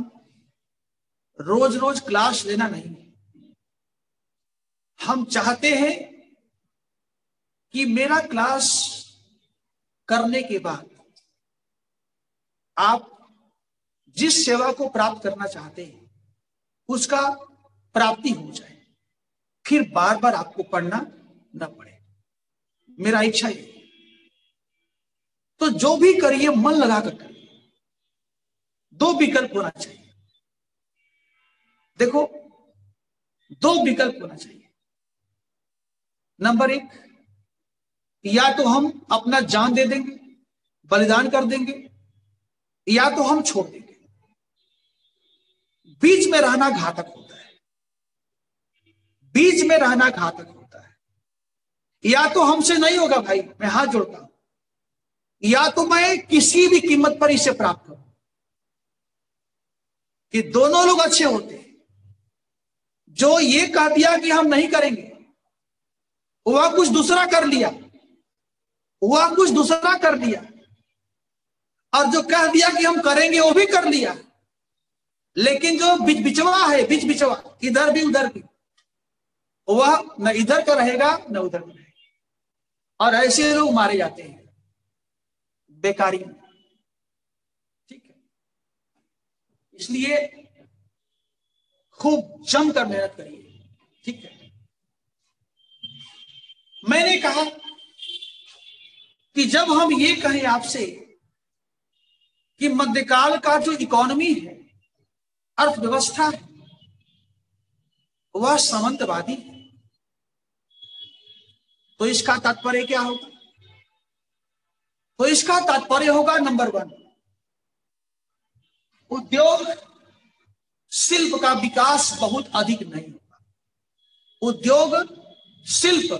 रोज रोज क्लास लेना नहीं। हम चाहते हैं कि मेरा क्लास करने के बाद आप जिस सेवा को प्राप्त करना चाहते हैं, उसका प्राप्ति हो जाए। फिर बार बार आपको पढ़ना न पड़े। मेरा इच्छा ये तो जो भी करिए, मन लगाकर करिए। दो विकल्प होना चाहिए। देखो, दो विकल्प होना चाहिए। नंबर एक, या तो हम अपना जान दे देंगे, बलिदान कर देंगे, या तो हम छोड़ देंगे। बीच में रहना घातक होता है। बीच में रहना घातक होता है। या तो हमसे नहीं होगा भाई, मैं हाथ जोड़ता हूँ। या तो मैं किसी भी कीमत पर इसे प्राप्त करूँ। कि दोनों लोग अच्छे होते हैं। जो ये कह दिया कि हम नहीं करेंगे, वह कुछ दूसरा कर लिया, वह कुछ दूसरा कर लिया, और जो कह दिया कि हम करेंगे, वो भी कर लिया। लेकिन जो बिच बिचवा है, बिच बिचवा, इधर भी, उधर भी, वह न इधर का रहेगा, न उधर का रहेगा। और ऐसे लोग मारे जाते हैं। बेकारी। ठीक है? इसलिए खूब जमकर मेहनत करिए। ठीक है? मैंने कहा कि जब हम ये कहें आपसे कि मध्यकाल का जो इकोनॉमी है, अर्थव्यवस्था है, वह सामंतवादी है तो इसका तात्पर्य क्या होगा? तो इसका तात्पर्य होगा नंबर वन। उद्योग शिल्प का विकास बहुत अधिक नहीं होगा। उद्योग शिल्प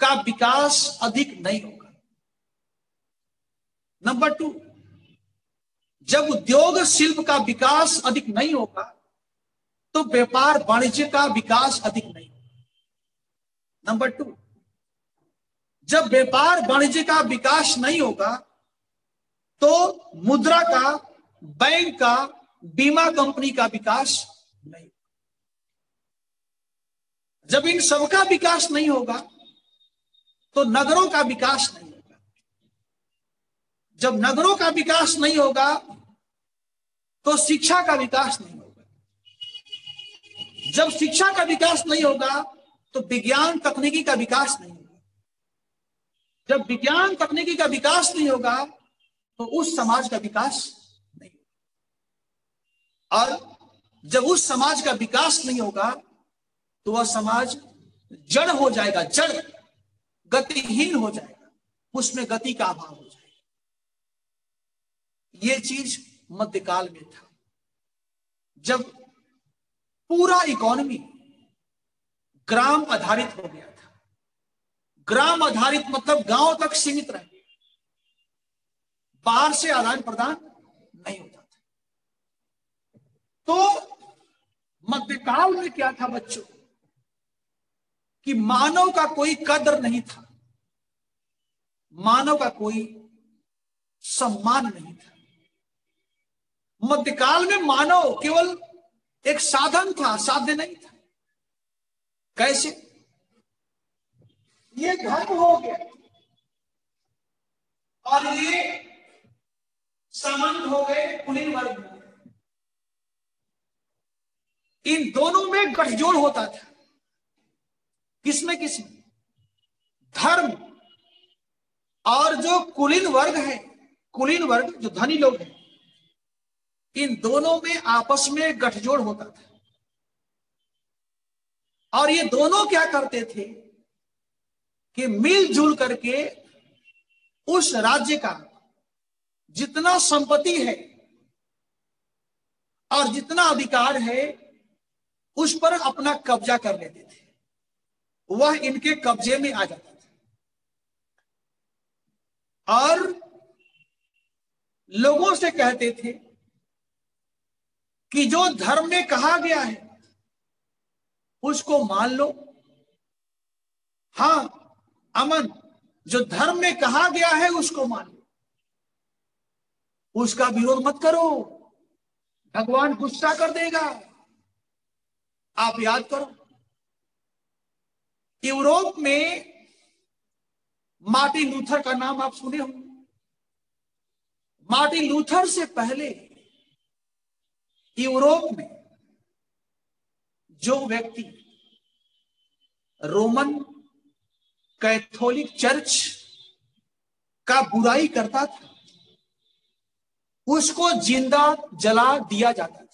का विकास अधिक नहीं होगा। नंबर टू, जब उद्योग शिल्प का विकास अधिक नहीं होगा तो व्यापार वाणिज्य का विकास अधिक नहीं होगा। नंबर टू जब व्यापार वाणिज्य का विकास नहीं होगा तो मुद्रा का, बैंक का, बीमा कंपनी का विकास नहीं जब इन सबका विकास नहीं होगा तो नगरों का विकास नहीं होगा। जब नगरों का विकास नहीं होगा तो शिक्षा का विकास नहीं होगा। जब शिक्षा का विकास नहीं होगा तो विज्ञान, तकनीकी का विकास नहीं जब विज्ञान तकनीकी का विकास नहीं होगा तो उस समाज का विकास नहीं होगा। और जब उस समाज का विकास नहीं होगा तो वह समाज जड़ हो जाएगा, जड़ गतिहीन हो जाएगा, उसमें गति का अभाव हो जाएगा। ये चीज़ मध्यकाल में था। जब पूरा इकोनॉमी ग्राम आधारित हो गया था ग्राम आधारित मतलब गाँव तक सीमित रह। बाहर से आदान प्रदान नहीं होता था। तो मध्यकाल में क्या था बच्चों? कि मानव का कोई कदर नहीं था। मानव का कोई सम्मान नहीं था। मध्यकाल में मानव केवल एक साधन था, साध्य नहीं था। कैसे? ये धर्म हो गया। और ये संबंध हो गए कुलीन वर्ग हो गए। इन दोनों में गठजोड़ होता था। किसमें किसमें? धर्म। और जो कुलीन वर्ग है, कुलीन वर्ग, जो धनी लोग हैं, इन दोनों में आपस में गठजोड़ होता था। और ये दोनों क्या करते थे? कि मिलजुल करके उस राज्य का जितना संपत्ति है और जितना अधिकार है, उस पर अपना कब्जा कर लेते थे वह इनके कब्जे में आ जाता था। और लोगों से कहते थे कि जो धर्म में कहा गया है, उसको मान लो। हाँ अमन, जो धर्म में कहा गया है उसको मानो। उसका विरोध मत करो। भगवान गुस्सा कर देगा। आप याद करो यूरोप में मार्टिन लूथर का नाम आप सुने होंगे। मार्टिन लूथर से पहले यूरोप में जो व्यक्ति रोमन कैथोलिक चर्च का बुराई करता था, उसको ज़िंदा जला दिया जाता था,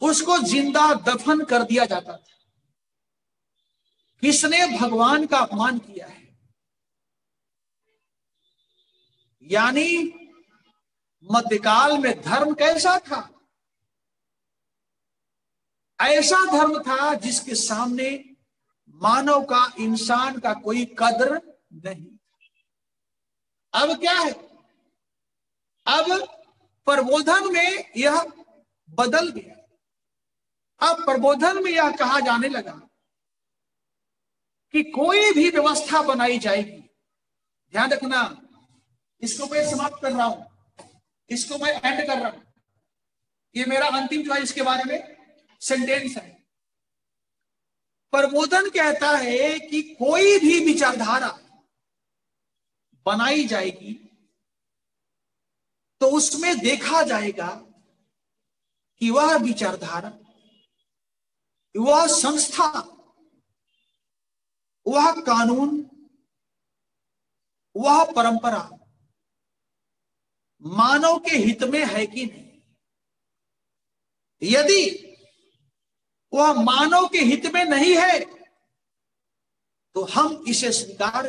उसको ज़िंदा दफन कर दिया जाता था। किसने भगवान का अपमान किया है? यानी मध्यकाल में धर्म कैसा था? ऐसा धर्म था जिसके सामने मानव का इंसान का कोई कदर नहीं अब क्या है? अब प्रबोधन में यह बदल गया। अब प्रबोधन में यह कहा जाने लगा कि कोई भी व्यवस्था बनाई जाएगी। ध्यान रखना, इसको मैं समाप्त कर रहा हूँ। इसको मैं एंड कर रहा हूँ। ये मेरा अंतिम जो है इसके बारे में सेंटेंस है। प्रबोधन कहता है कि कोई भी विचारधारा बनाई जाएगी तो उसमें देखा जाएगा कि वह विचारधारा, वह संस्था, वह कानून, वह परंपरा मानव के हित में है कि नहीं। यदि वह मानव के हित में नहीं है तो हम इसे स्वीकार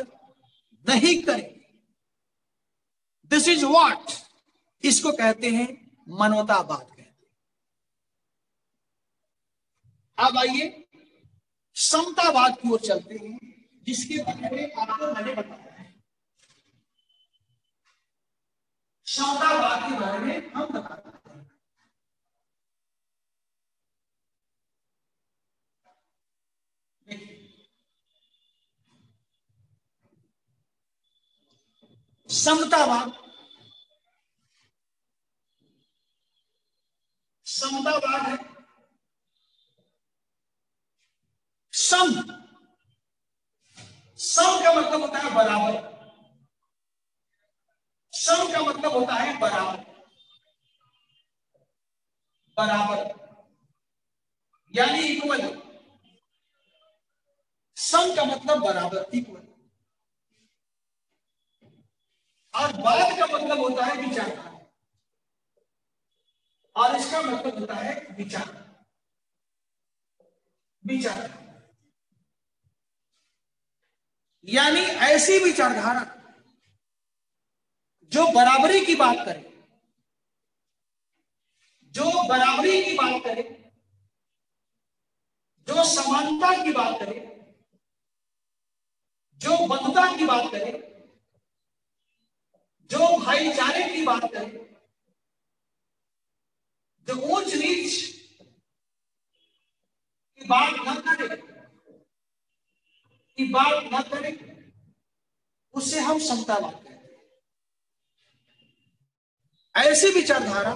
नहीं करें दिस इज़ वॉट इसको कहते हैं मानवतावाद कहते हैं। अब आइए समतावाद की ओर चलते हैं, जिसके बारे में आपको मैंने बताया है। समतावाद के बारे में हम बताते हैं। समतावाद। समतावाद है। सम। सम का मतलब होता है बराबर। सम का मतलब होता है बराबर। बराबर। यानी इक्वल सम का मतलब बराबर इक्वल और बाद का मतलब होता है विचारधारा और इसका मतलब होता है विचार। विचार। यानी ऐसी विचारधारा जो बराबरी की बात करे। जो बराबरी की बात करे। जो समानता की बात करे। जो बंधुता की बात करे। जो भाईचारे की बात करे, जो ऊंच नीच की बात न करे, की बात न करे उससे हम समतावाद कहते हैं। ऐसी विचारधारा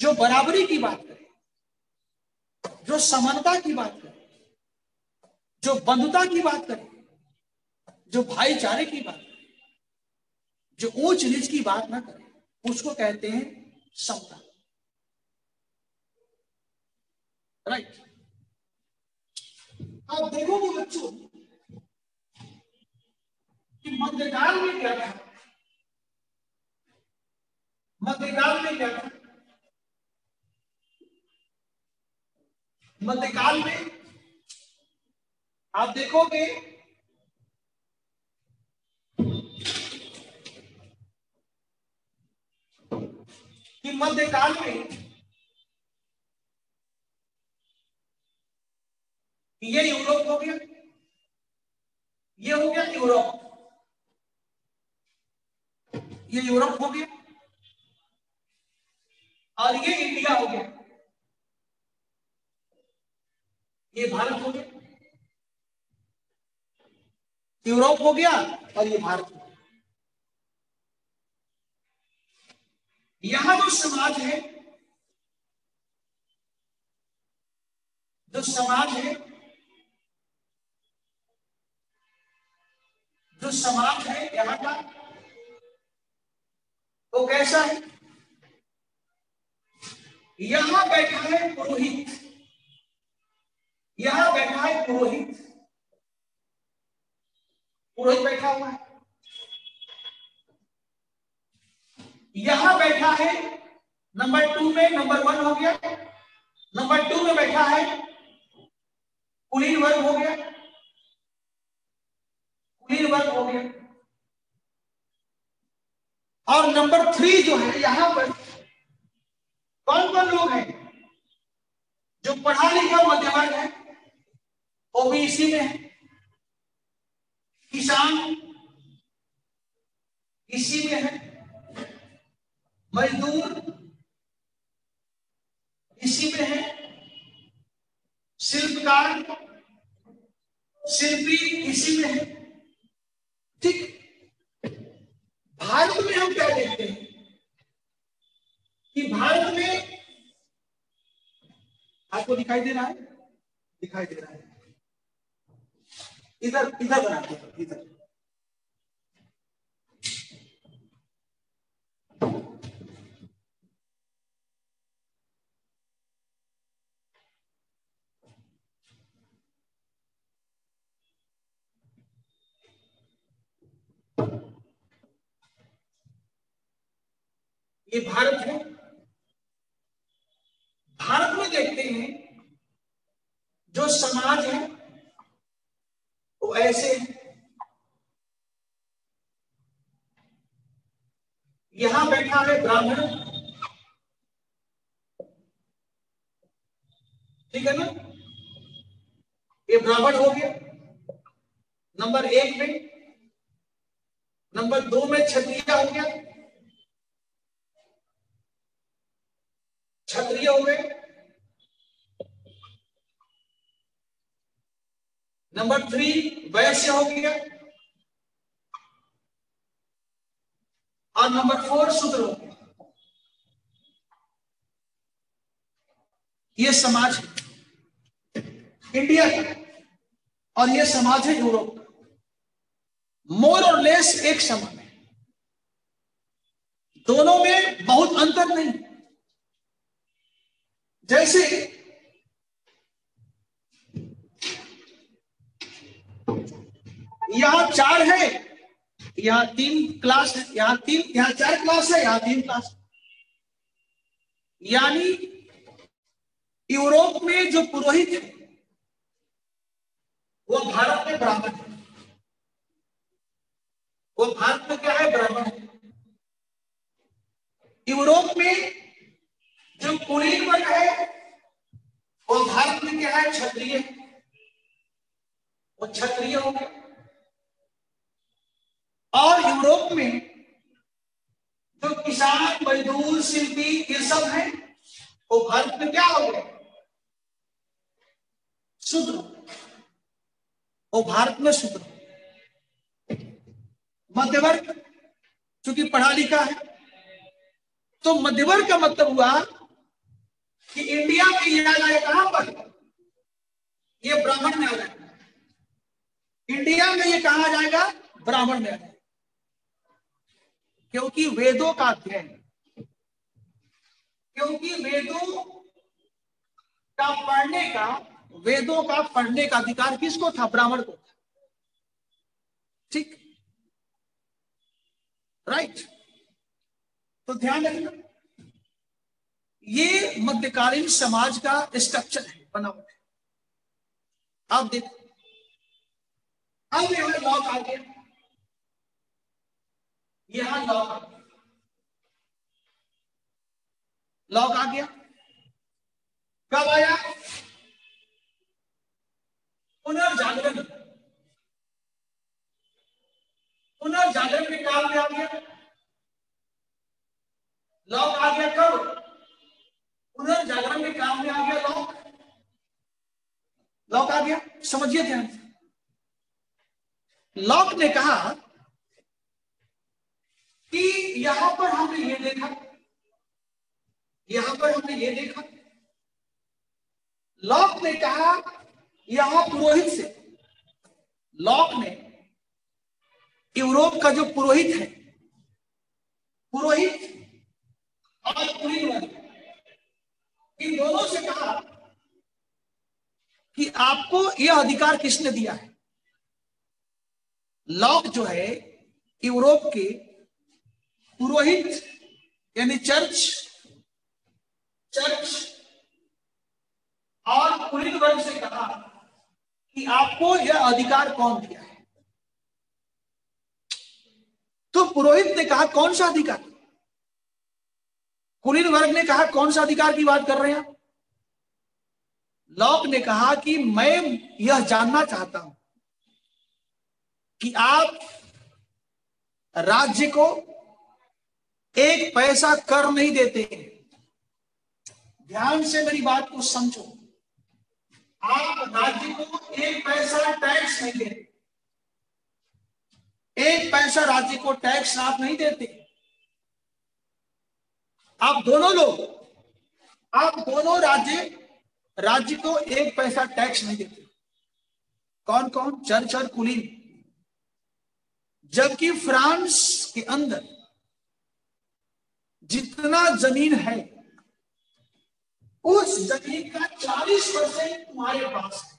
जो बराबरी की बात करे, जो समानता की बात करे, जो बंधुता की बात करे, जो भाईचारे की बात करे जो ऊंच नीच की बात ना करे, उसको कहते हैं समता। राइट अब देखोगे बच्चों, कि मध्यकाल में क्या था? मध्यकाल में क्या था? मध्यकाल में आप देखोगे कि मध्यकाल में ये यूरोप हो गया, ये हो गया यूरोप। ये यूरोप हो गया और ये इंडिया हो गया। ये भारत हो गया। यूरोप हो गया और ये भारत हो गया। यहाँ जो समाज है, जो समाज है, जो समाज है यहाँ का, वो कैसा है? यहाँ बैठा है पुरोहित। यहाँ बैठा है पुरोहित। पुरोहित बैठा हुआ है। यहाँ बैठा है, नंबर टू में, नंबर वन हो गया, नंबर टू में बैठा है, कुलीन वर्ग हो गया, कुलीन वर्ग हो गया। और नंबर थ्री जो है, यहाँ पर कौन कौन लोग हैं, जो पढ़ा लिखा मध्य वर्ग है इसी में है। किसान इसी में है। मजदूर इसी में है। शिल्पकार शिल्पी इसी में है। ठीक। भारत में हम क्या देखते हैं? कि भारत में आपको दिखाई दे रहा है? दिखाई दे रहा है। इधर इधर बनाते हैं, इधर। ये भारत है। भारत में देखते हैं, जो समाज है, वो ऐसे यहाँ बैठा है ब्राह्मण। ठीक है ना? ये ब्राह्मण हो गया। नंबर एक में, नंबर दो में क्षत्रिय हो गया। क्षत्रिय हो गए नंबर थ्री वैश्य हो गया। और नंबर फोर शूद्र हो गया। ये समाज है। इंडिया का और ये समाज है यूरोप। का मोर और लेस एक समान है। दोनों में बहुत अंतर नहीं। जैसे यहाँ चार है, यहाँ तीन क्लास है, यहाँ तीन, यहाँ चार क्लास है, यहाँ तीन क्लास यानी यूरोप में जो पुरोहित है, वो भारत में ब्राह्मण है। वो भारत में क्या है? ब्राह्मण है। यूरोप में जो कुलीन वर्ग है वो भारत में क्या है? क्षत्रिय। वो क्षत्रिय हो गया। और यूरोप में जो किसान, मजदूर, शिल्पी, ये सब है, वो भारत में क्या हो गए? शूद्र। वो भारत में शूद्र। मध्यवर्ग, चूँकि पढ़ा लिखा है तो मध्यवर्ग का मतलब हुआ कि इंडिया में ये आ जाए कहाँ पर ये ब्राह्मण में आ इंडिया में ये कहा जाएगा? ब्राह्मण में क्योंकि वेदों का अध्ययन, क्योंकि वेदों का पढ़ने का, वेदों का पढ़ने का अधिकार किसको था? ब्राह्मण को था। ठीक? राइट तो ध्यान रखना। ये मध्यकालीन समाज का स्ट्रक्चर है बनावट है। आप देखो, अब यहाँ लॉक आ गया। यहाँ लॉक आ गया। लॉक आ गया। कब आया? पुनर्जागरण। पुनर्जागरण के काल में आ गया। लॉक आ गया कब? पुनर्जागरण के काल में आ गया, लॉक। लॉक आ गया। समझिए ध्यान लॉक ने कहा कि यहाँ पर हमने ये देखा, यहाँ पर हमने ये देखा। लॉक ने कहा यहाँ पुरोहित से, लॉक ने यूरोप का जो पुरोहित है, पुरोहित और पुरी इन दोनों से कहा कि आपको यह अधिकार किसने दिया है? लॉक जो है, यूरोप के पुरोहित, यानी चर्च चर्च और पुलिस वर्ग से कहा कि आपको यह अधिकार कौन दिया है? तो पुरोहित ने कहा, कौन सा अधिकार? कुलीन वर्ग ने कहा, कौन सा अधिकार की बात कर रहे हैं? लॉक ने कहा कि मैं यह जानना चाहता हूँ कि आप राज्य को एक पैसा कर नहीं देते। ध्यान से मेरी बात को समझो। आप राज्य को एक पैसा टैक्स नहीं देते। एक पैसा राज्य को टैक्स आप नहीं देते। आप दोनों लोग, आप दोनों राज्य राज्य को एक पैसा टैक्स नहीं देते। कौन कौन? चर्च और कुलीन। जबकि फ्रांस के अंदर जितना ज़मीन है, उस ज़मीन का 40 परसेंट तुम्हारे पास है।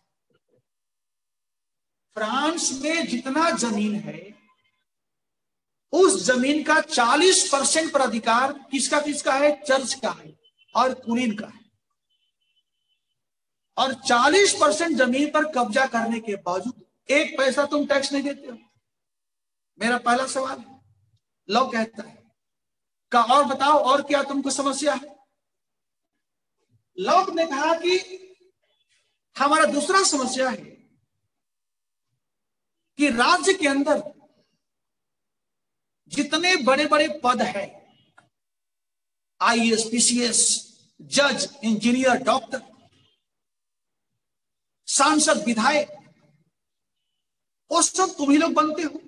फ्रांस में जितना ज़मीन है उस ज़मीन का 40 परसेंट पर अधिकार किसका किसका है? चर्च का है और कुलीन का है। और 40 परसेंट ज़मीन पर कब्जा करने के बावजूद एक पैसा तुम टैक्स नहीं देते हो। मेरा पहला सवाल लॉ कहता है। का और बताओ, और क्या तुमको समस्या है? लॉक ने कहा कि हमारा दूसरा समस्या है कि राज्य के अंदर जितने बड़े बड़े पद हैं आई एस पीसीएस जज इंजीनियर डॉक्टर सांसद, विधायक, वो सब तुम ही लोग बनते हो।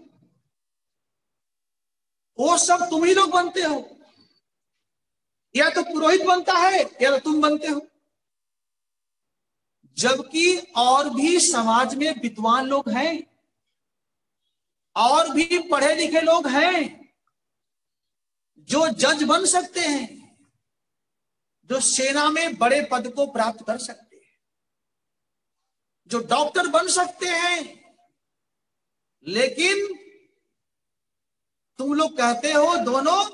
वो सब तुम ही लोग बनते हो। या तो पुरोहित बनता है, या तो तुम बनते हो। जबकि और भी समाज में विद्वान लोग हैं और भी पढ़े लिखे लोग हैं जो जज बन सकते हैं, जो सेना में बड़े पद को प्राप्त कर सकते हैं, जो डॉक्टर बन सकते हैं। लेकिन तुम लोग कहते हो, दोनों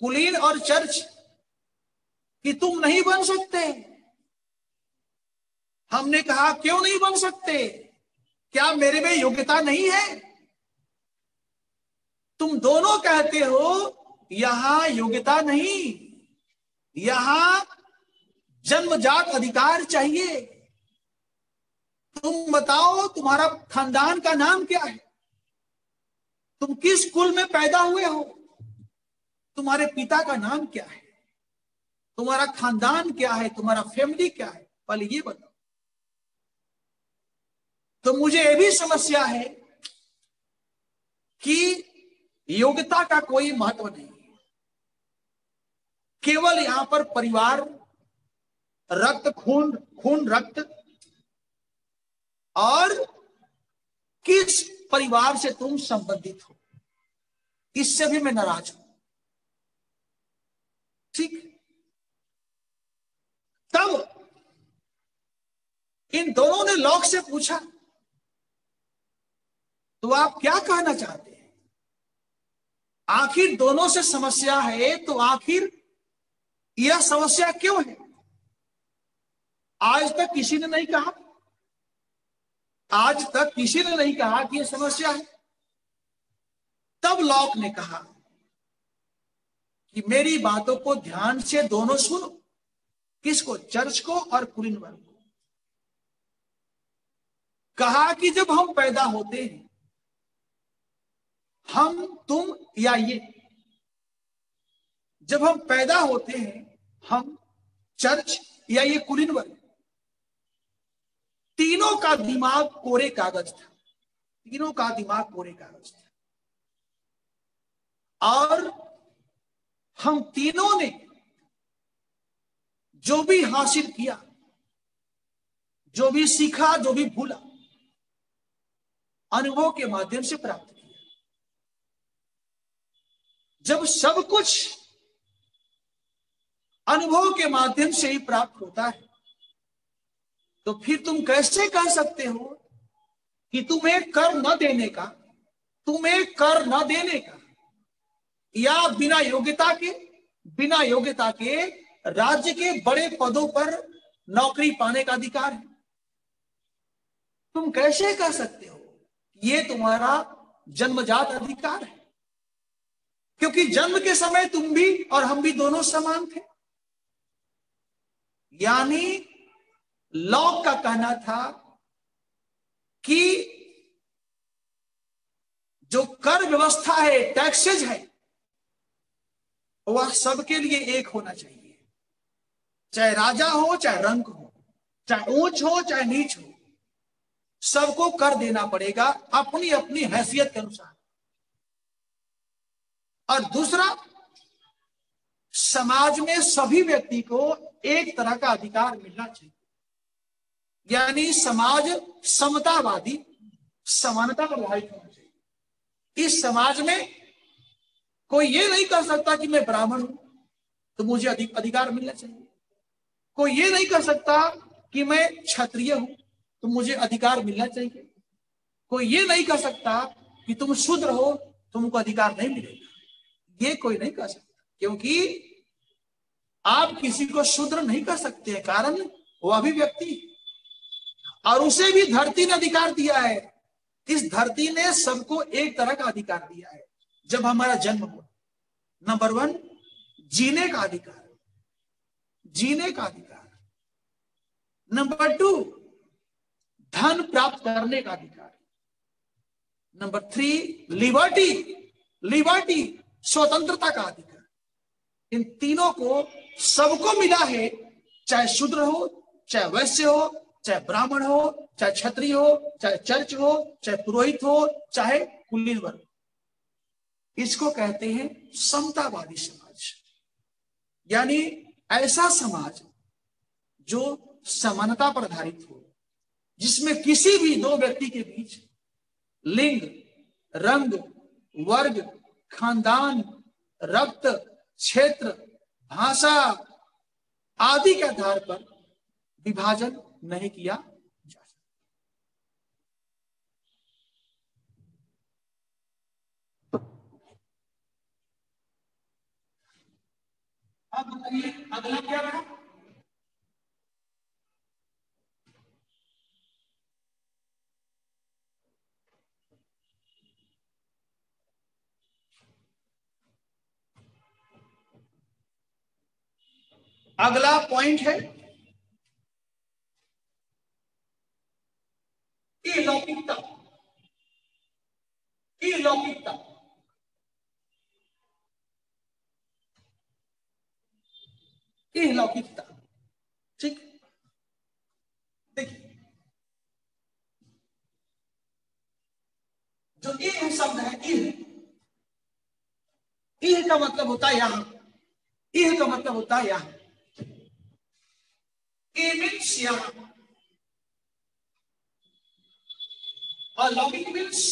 कुलीन और चर्च, कि तुम नहीं बन सकते। हमने कहा, क्यों नहीं बन सकते? क्या मेरे में योग्यता नहीं है? तुम दोनों कहते हो, यहाँ योग्यता नहीं। यहाँ जन्मजात अधिकार चाहिए। तुम बताओ, तुम्हारा खानदान का नाम क्या है? तुम किस कुल में पैदा हुए हो? तुम्हारे पिता का नाम क्या है? तुम्हारा खानदान क्या है? तुम्हारा फैमिली क्या है? पहले ये बताओ। तो मुझे ये भी समस्या है कि योग्यता का कोई महत्व नहीं केवल यहाँ पर परिवार, रक्त खून खून रक्त, और किस परिवार से तुम संबंधित हो, इससे भी मैं नाराज़ हूँ। ठीक? तब इन दोनों ने लॉक से पूछा तो आप क्या कहना चाहते आखिर दोनों से समस्या है तो आखिर यह समस्या क्यों है? आज तक किसी ने नहीं कहा। आज तक किसी ने नहीं कहा कि यह समस्या है। तब लॉक ने कहा कि मेरी बातों को ध्यान से दोनों सुनो। किसको? चर्च को और कुरिन वर्ग को। कहा कि जब हम पैदा होते हैं हम, तुम या ये। जब हम पैदा होते हैं, हम चर्च या ये कुलीन वर्ग। तीनों का दिमाग कोरे कागज़ था। तीनों का दिमाग कोरे कागज़ था। और हम तीनों ने जो भी हासिल किया, जो भी सीखा, जो भी भूला, अनुभव के माध्यम से प्राप्त जब सब कुछ अनुभव के माध्यम से ही प्राप्त होता है तो फिर तुम कैसे कह सकते हो कि तुम्हें कर न देने का, तुम्हें कर न देने का, या बिना योग्यता के, बिना योग्यता के राज्य के बड़े पदों पर नौकरी पाने का अधिकार है? तुम कैसे कह सकते हो ये तुम्हारा जन्मजात अधिकार है? क्योंकि जन्म के समय तुम भी और हम भी दोनों समान थे। यानी लॉ का कहना था कि जो कर व्यवस्था है टैक्सेज है, वह सबके लिए एक होना चाहिए। चाहे राजा हो, चाहे रंग हो, चाहे ऊंच हो, चाहे नीच हो, सबको कर देना पड़ेगा अपनी अपनी हैसियत के अनुसार। और दूसरा, समाज में सभी व्यक्ति को एक तरह का अधिकार मिलना चाहिए। यानी समाज समतावादी, समानता आधारित होना चाहिए। इस समाज में कोई ये नहीं कर सकता कि मैं ब्राह्मण हूँ तो मुझे अधिक अधिकार मिलना चाहिए। कोई ये नहीं कर सकता कि मैं क्षत्रिय हूँ तो मुझे अधिकार मिलना चाहिए। कोई ये नहीं कर सकता कि तुम शूद्र हो, तुमको अधिकार नहीं मिलेगा। ये कोई नहीं कर सकता, क्योंकि आप किसी को शूद्र नहीं कर सकते कारण वो अभिव्यक्ति और उसे भी धरती ने अधिकार दिया है। इस धरती ने सबको एक तरह का अधिकार दिया है, जब हमारा जन्म हुआ। नंबर वन जीने का अधिकार। जीने का अधिकार। नंबर टू धन प्राप्त करने का अधिकार। नंबर थ्री लिबर्टी लिबर्टी स्वतंत्रता का अधिकार। इन तीनों को सबको मिला है, चाहे शूद्र हो, चाहे वैश्य हो, चाहे ब्राह्मण हो, चाहे क्षत्रिय हो, चाहे चर्च हो, चाहे पुरोहित हो, चाहे कुलीन वर्ग। इसको कहते हैं समतावादी समाज। यानी ऐसा समाज जो समानता पर आधारित हो, जिसमें किसी भी दो व्यक्ति के बीच लिंग, रंग, वर्ग खानदान, रक्त, क्षेत्र, भाषा आदि के आधार पर विभाजन नहीं किया जा सकता। अब बताइए, अगला क्या रहा अगला पॉइंट है। अलौकिकता अलौकिकता अलौकिकता ठीक? देखिए। जो इह शब्द है, इह। इह का मतलब होता है यहाँ। इह का मतलब होता है यहाँ। ए मीन्स यहाँ अलौकिक मीन्स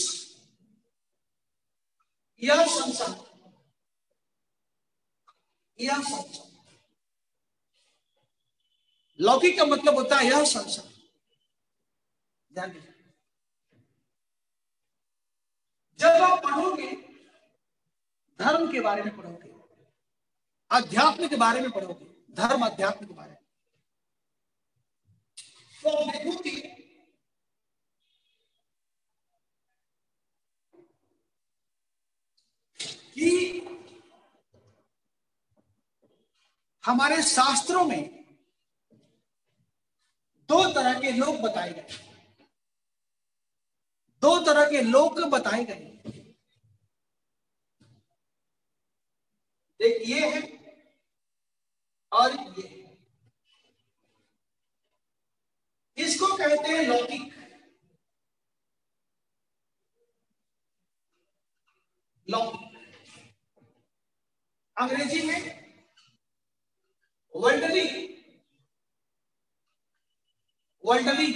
यह संसार यह लौकिक का मतलब होता है यह संसार ध्यान जब आप पढ़ोगे धर्म के बारे में पढ़ोगे अध्यात्म के बारे में पढ़ोगे धर्म अध्यात्म के बारे में कि हमारे शास्त्रों में दो तरह के लोग बताए गए। दो तरह के लोग बताए गए। एक ये है और ये है। इसको कहते हैं लौकिक? लौकिक। अंग्रेज़ी में वर्ल्डली। वर्ल्डली।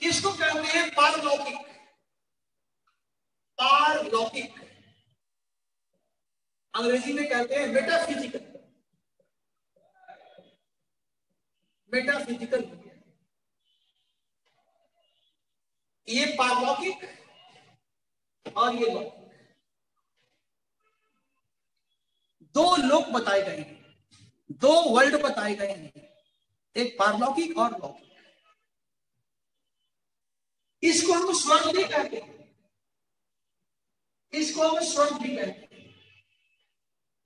किसको कहते हैं पारलौकिक? पारलौकिक। अंग्रेज़ी में कहते हैं मेटाफिजिकल मेटाफिजिकल हो गया ये पारलौकिक और ये लौकिक। दो लोक बताए गए हैं। दो वर्ल्ड बताए गए हैं। एक पारलौकिक और लौकिक। इसको हम स्वर्ग भी कहते हैं। इसको हम स्वर्ग भी कहते हैं।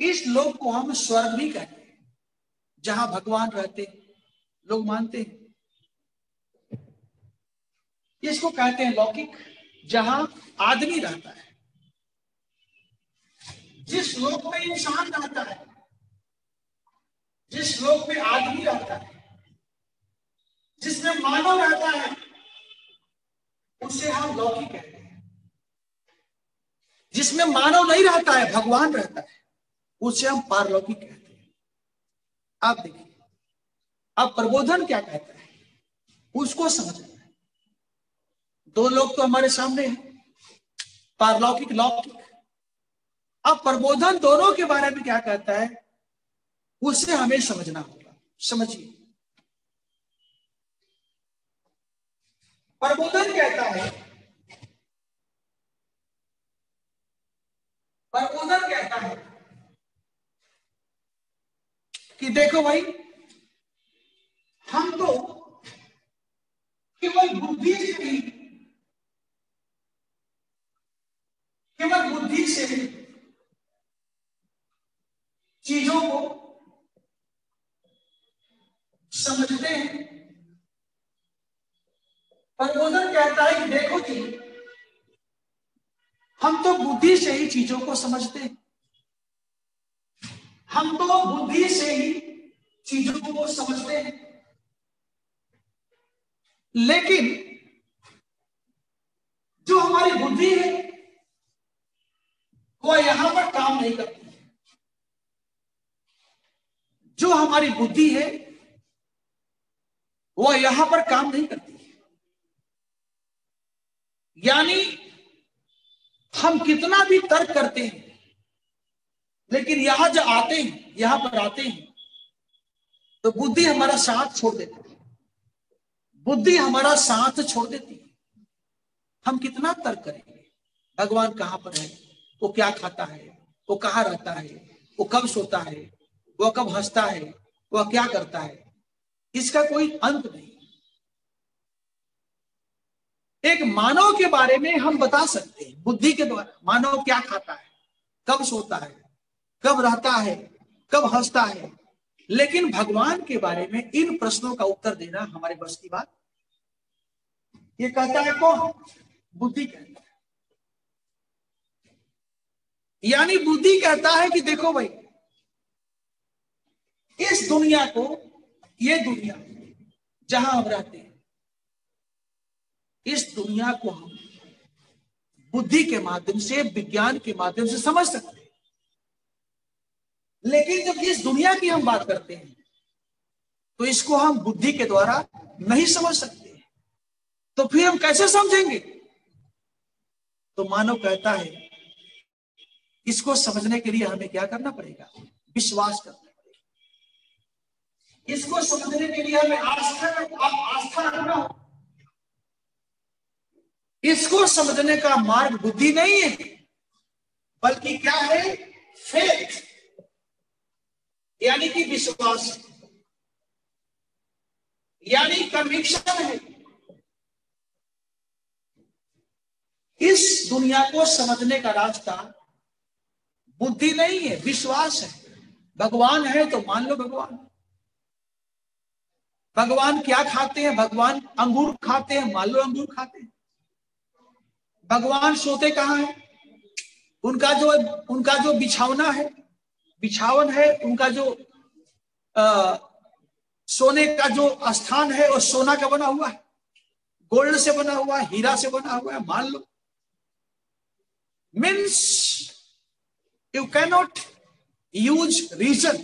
इस लोक को हम स्वर्ग भी कहते हैं, जहाँ भगवान रहते लोग मानते हैं। इसको कहते हैं लौकिक, जहाँ आदमी रहता है। जिस लोक में इंसान रहता है, जिस लोक में आदमी रहता है, जिसमें मानव रहता है, उसे हम लौकिक कहते हैं। जिसमें मानव नहीं रहता है, भगवान रहता है, उसे हम पारलौकिक कहते हैं। आप देखिए अब प्रबोधन क्या कहता है? उसको समझना है। दो लोग तो हमारे सामने हैं। पारलौकिक, लौकिक। अब प्रबोधन दोनों के बारे में क्या कहता है? उसे हमें समझना होगा। समझिए। प्रबोधन कहता है, प्रबोधन कहता है कि देखो भाई हम तो केवल बुद्धि से ही, केवल बुद्धि से ही चीज़ों को समझते हैं। प्रबोधन कहता है कि देखो जी, हम तो बुद्धि से ही चीज़ों को समझते हैं। हम तो बुद्धि से ही चीज़ों को समझते हैं। लेकिन जो हमारी बुद्धि है वह यहाँ पर काम नहीं करती जो हमारी बुद्धि है वह यहाँ पर काम नहीं करती यानी हम कितना भी तर्क करते हैं, लेकिन यहाँ जो आते हैं, यहाँ पर आते हैं तो बुद्धि हमारा साथ छोड़ देती है। बुद्धि हमारा साथ छोड़ देती है। हम कितना तर्क करेंगे? भगवान कहाँ पर है? वो क्या खाता है? वो कहाँ रहता है? वो कब सोता है? वो कब हंसता है? वह क्या करता है? इसका कोई अंत नहीं। एक मानव के बारे में हम बता सकते हैं। बुद्धि के द्वारा। मानव क्या खाता है? कब सोता है? कब रहता है? कब हंसता है? लेकिन भगवान के बारे में इन प्रश्नों का उत्तर देना हमारे बस की बात ये कहता है कौन? बुद्धि कहता है। यानी बुद्धि कहता है कि देखो भाई, इस दुनिया को, ये दुनिया जहाँ हम रहते हैं, इस दुनिया को हम बुद्धि के माध्यम से, विज्ञान के माध्यम से समझ सकते हैं। लेकिन जब इस दुनिया की हम बात करते हैं तो इसको हम बुद्धि के द्वारा नहीं समझ सकते। तो फिर हम कैसे समझेंगे? तो मानव कहता है, इसको समझने के लिए हमें क्या करना पड़ेगा? विश्वास करना पड़ेगा। इसको समझने के लिए हमें आस्था आस्था रखना इसको समझने का मार्ग बुद्धि नहीं है, बल्कि क्या है? फेथ यानी कि विश्वास। यानी कन्विक्शन है। इस दुनिया को समझने का रास्ता बुद्धि नहीं है विश्वास है। भगवान है तो मान लो भगवान। भगवान क्या खाते हैं? भगवान अंगूर खाते हैं मान लो अंगूर खाते हैं। भगवान सोते कहाँ है? उनका जो उनका जो बिछावना है बिछावन है उनका जो आ, सोने का जो स्थान है वो सोना का बना हुआ है। गोल्ड से बना हुआ है हीरा से बना हुआ है मान लो। Means you cannot use reason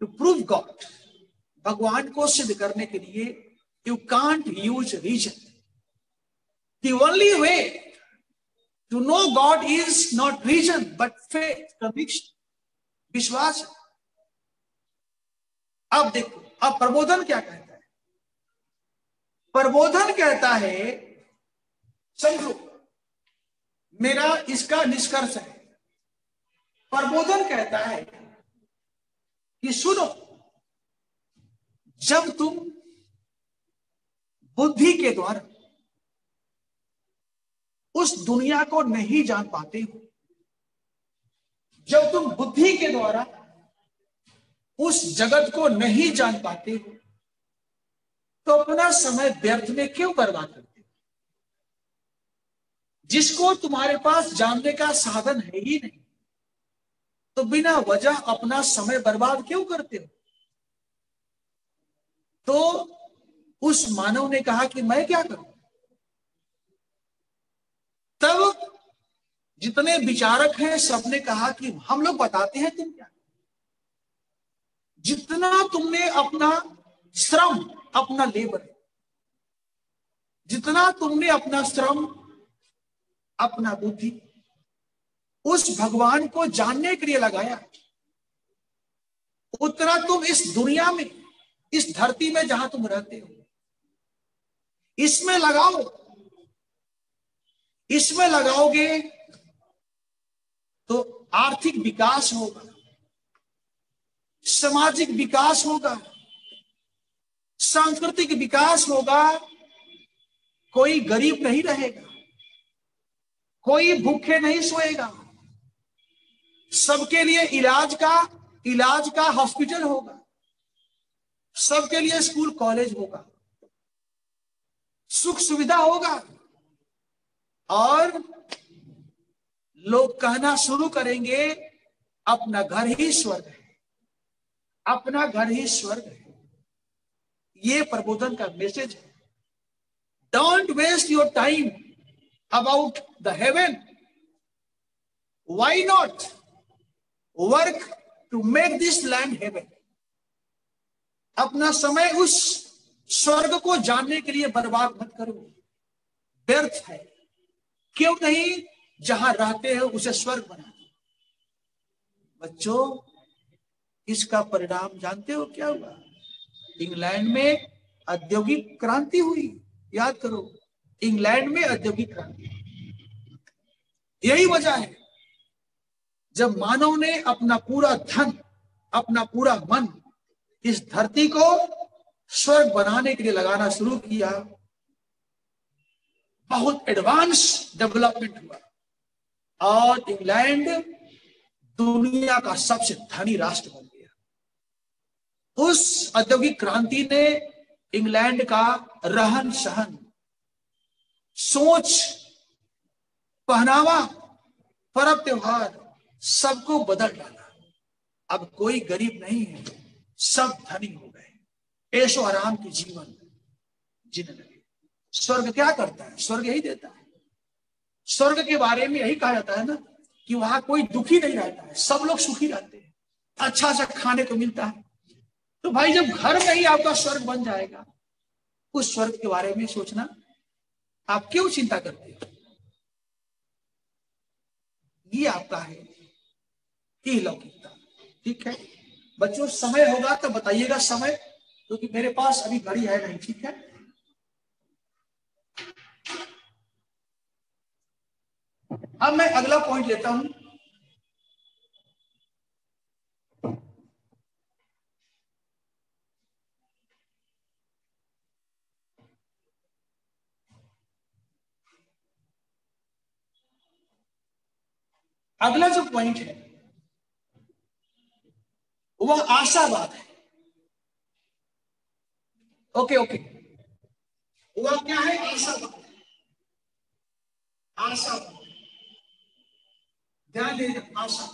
to prove God भगवान को सिद्ध करने के लिए you can't use reason The only way to know God is not reason, but faith, conviction, विश्वास. अब देखो अब प्रबोधन क्या कहता है? प्रबोधन कहता है समझो मेरा इसका निष्कर्ष है। प्रबोधन कहता है कि सुनो, जब तुम बुद्धि के द्वारा उस दुनिया को नहीं जान पाते हो, जब तुम बुद्धि के द्वारा उस जगत को नहीं जान पाते हो तो अपना समय व्यर्थ में क्यों बर्बाद करते हो? जिसको तुम्हारे पास जानने का साधन है ही नहीं। तो बिना वजह अपना समय बर्बाद क्यों करते हो? तो उस मानव ने कहा कि मैं क्या करूँ? तब जितने विचारक हैं, सबने कहा कि हम लोग बताते हैं तुम क्या? जितना तुमने अपना श्रम, अपना लेबर जितना तुमने अपना श्रम अपना बुद्धि, उस भगवान को जानने के लिए लगाया। उतना तुम इस दुनिया में, इस धरती में जहाँ तुम रहते हो, इसमें लगाओ। इसमें लगाओगे तो आर्थिक विकास होगा, सामाजिक विकास होगा, सांस्कृतिक विकास होगा, कोई गरीब नहीं रहेगा। कोई भूखे नहीं सोएगा। सबके लिए इलाज का इलाज का हॉस्पिटल होगा। सबके लिए स्कूल, कॉलेज होगा। सुख सुविधा होगा। और लोग कहना शुरू करेंगे, अपना घर ही स्वर्ग है। अपना घर ही स्वर्ग है। ये प्रबोधन का मैसेज है। Don't waste your time about the heaven why not work to make this land heaven अपना समय उस स्वर्ग को जानने के लिए बर्बाद मत करो। व्यर्थ है। क्यों नहीं? जहाँ रहते हैं उसे स्वर्ग बना दो। बच्चों, इसका परिणाम जानते हो क्या हुआ? इंग्लैंड में औद्योगिक क्रांति हुई। याद करो इंग्लैंड में औद्योगिक क्रांति। यही वजह है, जब मानव ने अपना पूरा धन, अपना पूरा मन इस धरती को स्वर्ग बनाने के लिए लगाना शुरू किया, बहुत एडवांस डेवलपमेंट हुआ। और इंग्लैंड दुनिया का सबसे धनी राष्ट्र बन गया। उस औद्योगिक क्रांति ने इंग्लैंड का रहन सहन सोच, पहनावा परब त्योहार, सबको बदल डाला। अब कोई गरीब नहीं है, सब धनी हो गए। ऐशो आराम के जीवन जीने लगे। स्वर्ग क्या करता है? स्वर्ग यही देता है। स्वर्ग के बारे में यही कहा जाता है ना, कि वहाँ कोई दुखी नहीं रहता है। सब लोग सुखी रहते हैं। अच्छा अच्छा खाने को मिलता है। तो भाई जब घर में ही आपका स्वर्ग बन जाएगा, उस स्वर्ग के बारे में सोचना आप क्यों चिंता करते हो? ये आपका है ये लौकिकता। ठीक है? बच्चों, समय होगा तो बताइएगा समय, क्योंकि तो मेरे पास अभी घड़ी है नहीं, ठीक है? अब मैं अगला पॉइंट लेता हूँ। अगला जो पॉइंट है, वह आशावाद है। ओके ओके वह क्या है? आशावाद आशावाद ध्यान दीजिए, आशा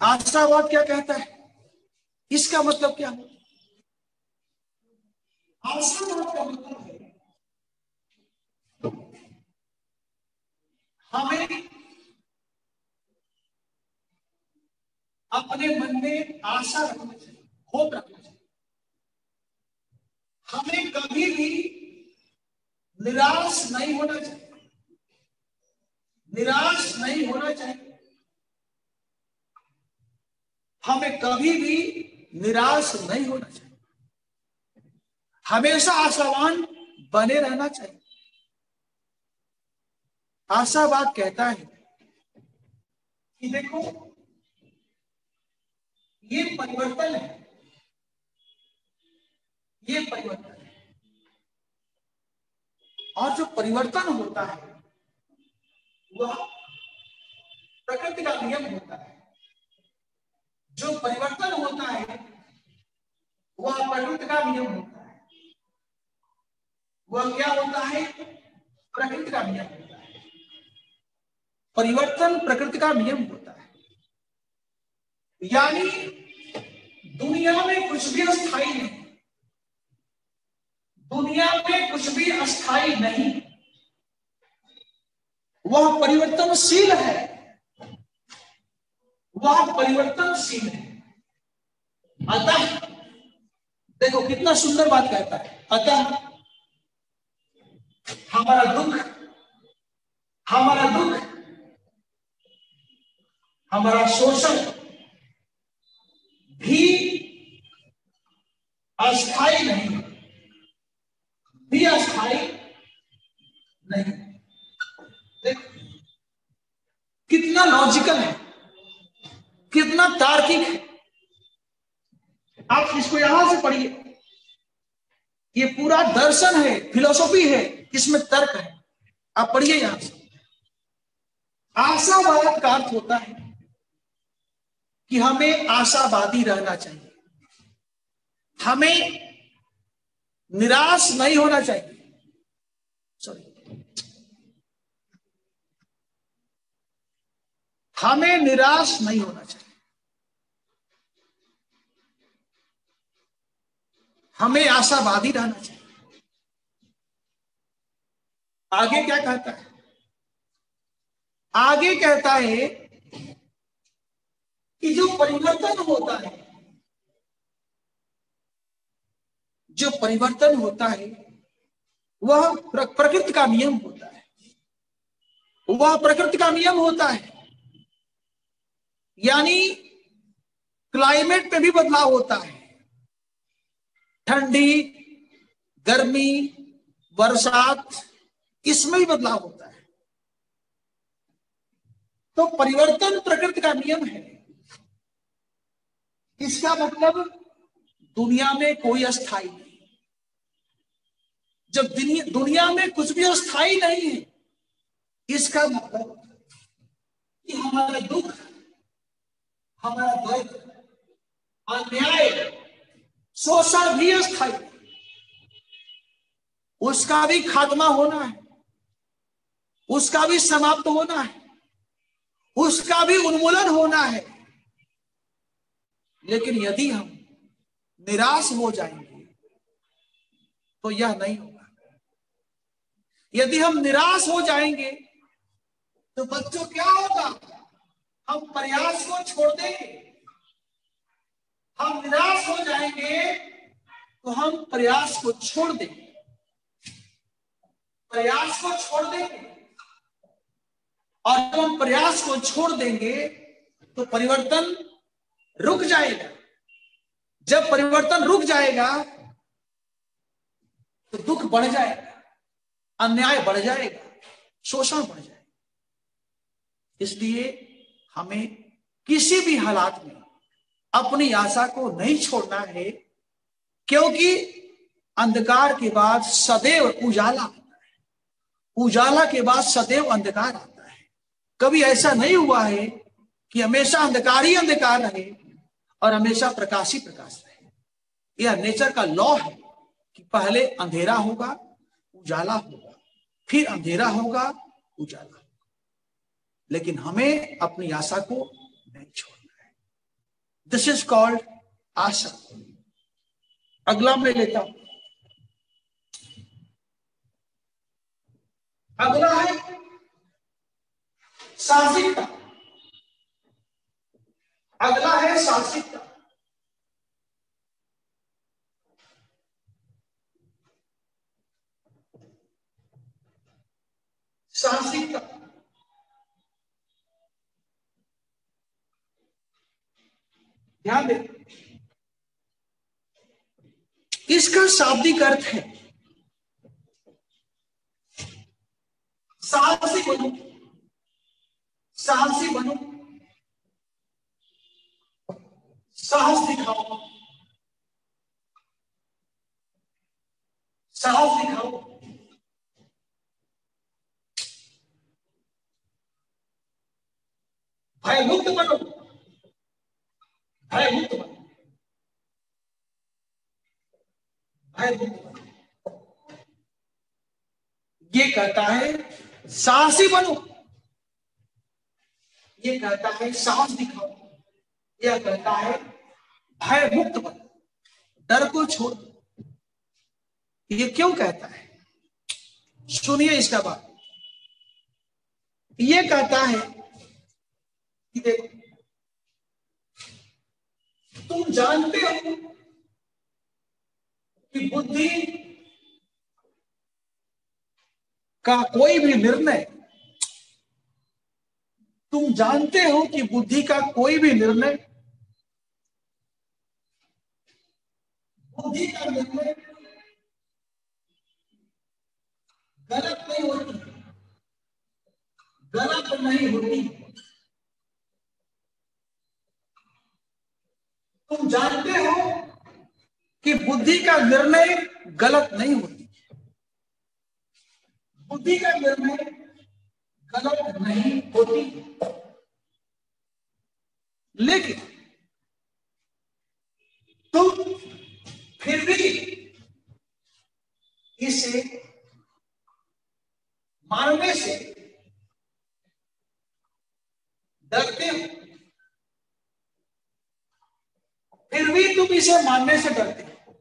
आशावाद क्या कहता है? इसका मतलब क्या आशावाद का मतलब हमें अपने मन में आशा रखना चाहिए होप रखना चाहिए। हमें कभी भी निराश नहीं होना चाहिए। निराश नहीं होना चाहिए। हमें कभी भी निराश नहीं होना चाहिए। हमेशा आशावान बने रहना चाहिए। आशावाद कहता है कि देखो, ये परिवर्तन है। ये परिवर्तन है। और जो परिवर्तन होता है, वह प्रकृति का नियम होता है। जो परिवर्तन होता है, वह प्रकृति का नियम होता है। वह क्या होता है? प्रकृति का नियम होता है। परिवर्तन प्रकृति का नियम होता है। यानी दुनिया में कुछ भी अस्थाई नहीं। दुनिया में कुछ भी अस्थाई नहीं। वह परिवर्तनशील है। वह परिवर्तनशील है। अतः, देखो कितना सुंदर बात कहता है। अतः, हमारा दुख हमारा दुख हमारा शोषण भी अस्थाई नहीं, भी अस्थाई नहीं। देखो, कितना लॉजिकल है, कितना तार्किक है। आप इसको यहाँ से पढ़िए। ये पूरा दर्शन है फिलोसॉफी है, इसमें तर्क है। आप पढ़िए यहाँ से। आशावाद का अर्थ होता है कि हमें आशावादी रहना चाहिए। हमें निराश नहीं होना चाहिए। सॉरी हमें निराश नहीं होना चाहिए। हमें आशावादी रहना चाहिए। आगे क्या कहता है? आगे कहता है कि जो परिवर्तन होता है, जो परिवर्तन होता है, वह प्रकृति का नियम होता है। वह प्रकृति का नियम होता है। यानी क्लाइमेट में भी बदलाव होता है। ठंडी, गर्मी, बरसात, इसमें भी बदलाव होता है। तो परिवर्तन प्रकृति का नियम है। इसका मतलब दुनिया में कोई अस्थाई नहीं। जब दुनिया में कुछ भी अस्थाई नहीं है, इसका मतलब कि हमारा दुख, हमारा दर्द अन्याय, शोषण भी अस्थाई उसका भी खात्मा होना है, उसका भी समाप्त होना है, उसका भी उन्मूलन होना है। लेकिन यदि हम निराश हो जाएँगे तो यह नहीं होगा। यदि हम निराश हो जाएँगे तो बच्चों, क्या होगा? हम प्रयास को छोड़ देंगे। हम निराश हो जाएँगे तो हम प्रयास को छोड़ देंगे। प्रयास को छोड़ देंगे। और जब हम प्रयास को छोड़ देंगे तो परिवर्तन रुक जाएगा। जब परिवर्तन रुक जाएगा तो दुख बढ़ जाएगा, अन्याय बढ़ जाएगा, शोषण बढ़ जाएगा। इसलिए हमें किसी भी हालात में अपनी आशा को नहीं छोड़ना है, क्योंकि अंधकार के बाद सदैव उजाला आता है। उजाला के बाद सदैव अंधकार आता है। कभी ऐसा नहीं हुआ है कि हमेशा अंधकार ही अंधकार रहे। और हमेशा प्रकाश ही प्रकाश रहे। यह नेचर का लॉ है कि पहले अंधेरा होगा, उजाला होगा, फिर अंधेरा होगा, उजाला होगा। लेकिन हमें अपनी आशा को नहीं छोड़ना है। दिस इज़ कॉल्ड आशा। अगला मैं लेता हूँ। अगला है साहसिकता। अगला है साहसिकता साहसिकता ध्यान दे इसका शाब्दिक अर्थ है? साहसी बनो। साहसी बनो। साहस दिखाओ साहस दिखाओ भय मुक्त बनो। भय मुक्त बनो। भय मुक्त बनो। ये कहता है, साहसी बनो। ये कहता है, साहस दिखाओ। यह कहता है भय मुक्त बनो। डर को छोड़। ये क्यों कहता है? सुनिए इसका बात। ये कहता है कि देखो, तुम जानते हो कि बुद्धि का कोई भी निर्णय, तुम जानते हो कि बुद्धि का कोई भी निर्णय बुद्धि का निर्णय गलत नहीं होती। गलत नहीं होती। तुम जानते हो कि बुद्धि का निर्णय गलत नहीं होती। बुद्धि का निर्णय गलत नहीं होती। लेकिन तुम फिर भी इसे मानने से डरते हो। फिर भी तुम इसे मानने से डरते हो।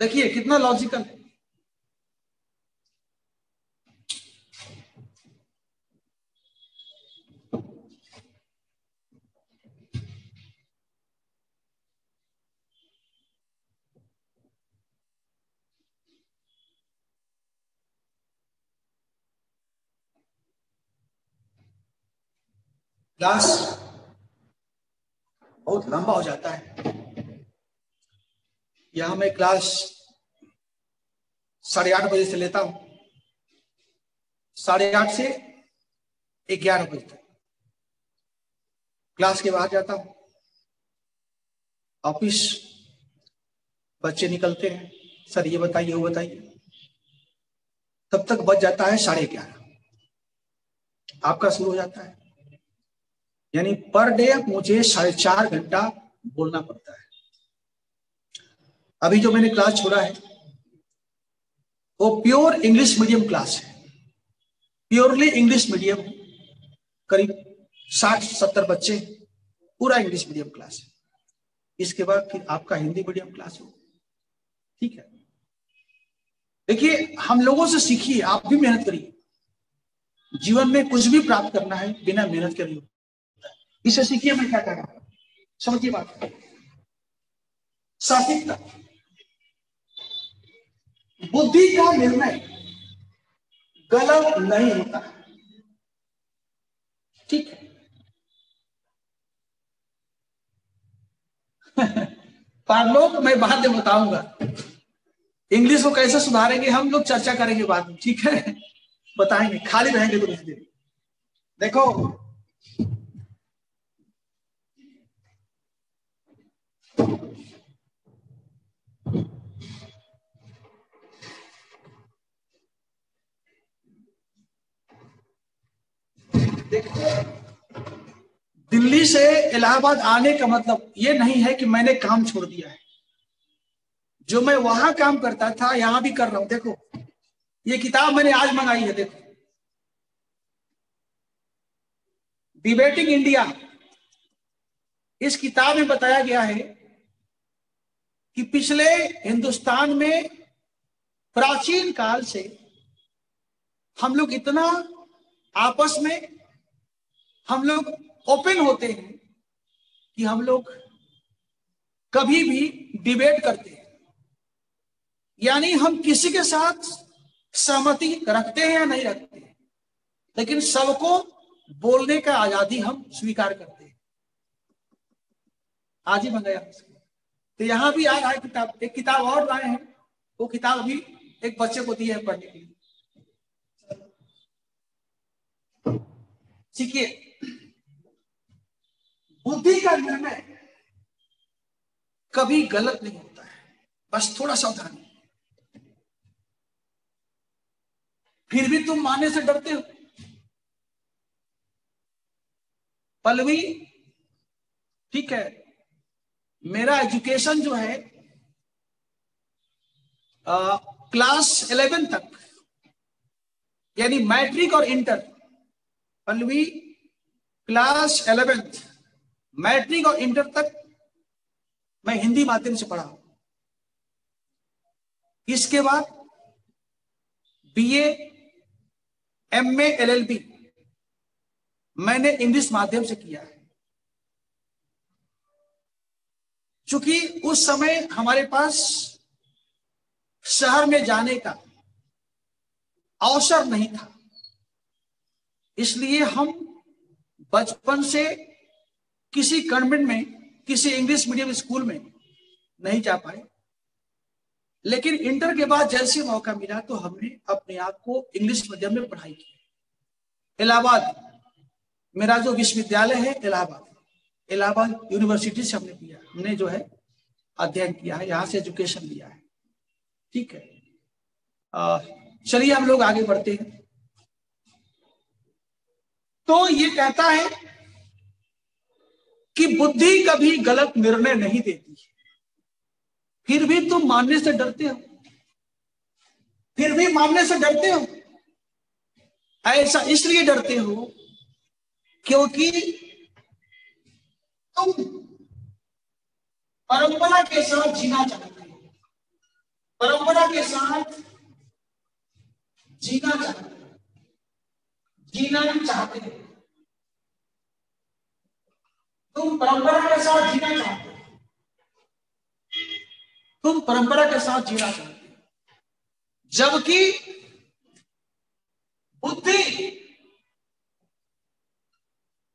देखिए, कितना लॉजिकल है क्लास बहुत लंबा हो जाता है। यहाँ मैं क्लास साढ़े आठ बजे से लेता हूँ। साढ़े आठ से ग्यारह बजे तक। क्लास के बाहर जाता हूँ। ऑफ़िस बच्चे निकलते हैं। सर, ये बताइए, वो बताइए। तब तक बच जाता है साढ़े ग्यारह। आपका शुरू हो जाता है। यानी पर डे मुझे साढ़े चार घंटा बोलना पड़ता है। अभी जो मैंने क्लास छोड़ा है, वो प्योर इंग्लिश मीडियम क्लास है। प्योरली इंग्लिश मीडियम, करीब साठ सत्तर बच्चे, पूरा इंग्लिश मीडियम क्लास है। इसके बाद फिर आपका हिंदी मीडियम क्लास हो ठीक है? देखिए, हम लोगों से सीखिए, आप भी मेहनत करिए। जीवन में कुछ भी प्राप्त करना है, बिना मेहनत के नहीं इसे सीखिए मैं क्या कर रहा हूँ। समझिए बात। सात्विकता। बुद्धि का निर्णय गलत नहीं होता। ठीक है? [LAUGHS] पारलोक, मैं बाद में बताऊँगा। इंग्लिश को कैसे सुधारेंगे, हम लोग चर्चा करेंगे बाद में। ठीक है? [LAUGHS] बताएँगे, खाली रहेंगे तो कुछ देर देखो दिल्ली से इलाहाबाद आने का मतलब ये नहीं है कि मैंने काम छोड़ दिया है। जो मैं वहाँ काम करता था, यहाँ भी कर रहा हूँ। देखो, ये किताब मैंने आज मंगाई है, देखो। डिबेटिंग इंडिया इस किताब में बताया गया है कि पिछले हिंदुस्तान में प्राचीन काल से हम लोग इतना आपस में हम लोग ओपन होते हैं कि हम लोग कभी भी डिबेट करते हैं। यानी हम किसी के साथ सहमति रखते हैं या नहीं रखते हैं। लेकिन सबको बोलने का आज़ादी हम स्वीकार करते हैं। आज ही मंगाया तो यहाँ भी आ रहा है किताब, एक किताब और लाए हैं। वो किताब अभी एक बच्चे को दी है पढ़ने के लिए। सीखिए। बुद्धि का निर्णय कभी गलत नहीं होता है। बस थोड़ा सावधानी फिर भी तुम मानने से डरते हो? पलवी ठीक है मेरा एजुकेशन जो है आ, क्लास इलेवन तक यानी मैट्रिक और इंटर पलवी क्लास इलेवेंथ। मैट्रिक और इंटर तक मैं हिंदी माध्यम से पढ़ा इसके बाद बीए एमए एलएलबी मैंने इंग्लिश माध्यम से किया है। चूँकि उस समय हमारे पास शहर में जाने का अवसर नहीं था, इसलिए हम बचपन से किसी कन्वेंट में, किसी इंग्लिश मीडियम स्कूल में नहीं जा पाए। लेकिन इंटर के बाद जैसे मौका मिला तो हमने अपने आप को इंग्लिश मीडियम में पढ़ाई की। इलाहाबाद, मेरा जो विश्वविद्यालय है इलाहाबाद इलाहाबाद यूनिवर्सिटी से हमने किया। हमने जो है अध्ययन किया है, यहाँ से एजुकेशन लिया है। ठीक है। चलिए हम लोग आगे बढ़ते हैं। तो ये कहता है कि बुद्धि कभी गलत निर्णय नहीं देती। फिर भी तुम मानने से डरते हो। फिर भी मानने से डरते हो। ऐसा इसलिए डरते हो क्योंकि तुम परंपरा के साथ जीना चाहते हो। परंपरा के साथ जीना चाहते हो। जीना चाहते हो। तुम परंपरा के साथ जीना चाहते हो। तुम परंपरा के साथ जीना चाहते हो। जबकि बुद्धि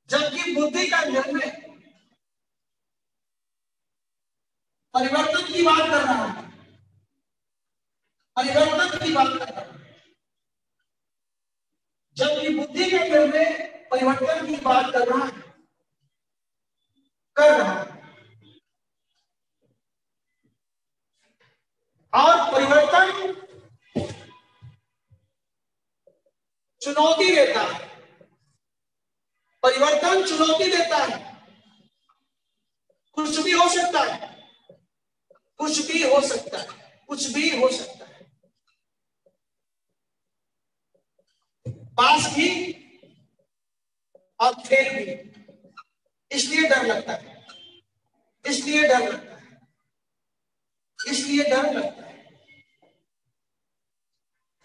जबकि बुद्धि का निर्णय परिवर्तन की बात कर रहा है। परिवर्तन की बात कर रहा है। जबकि बुद्धि का निर्णय परिवर्तन की बात कर रहा है। कर रहा है। और परिवर्तन चुनौती देता है। परिवर्तन चुनौती देता है। कुछ भी हो सकता है। कुछ भी हो सकता है। कुछ भी हो सकता है। पास भी और फेल भी। इसलिए डर लगता है। इसलिए डर लगता है। इसलिए डर लगता है।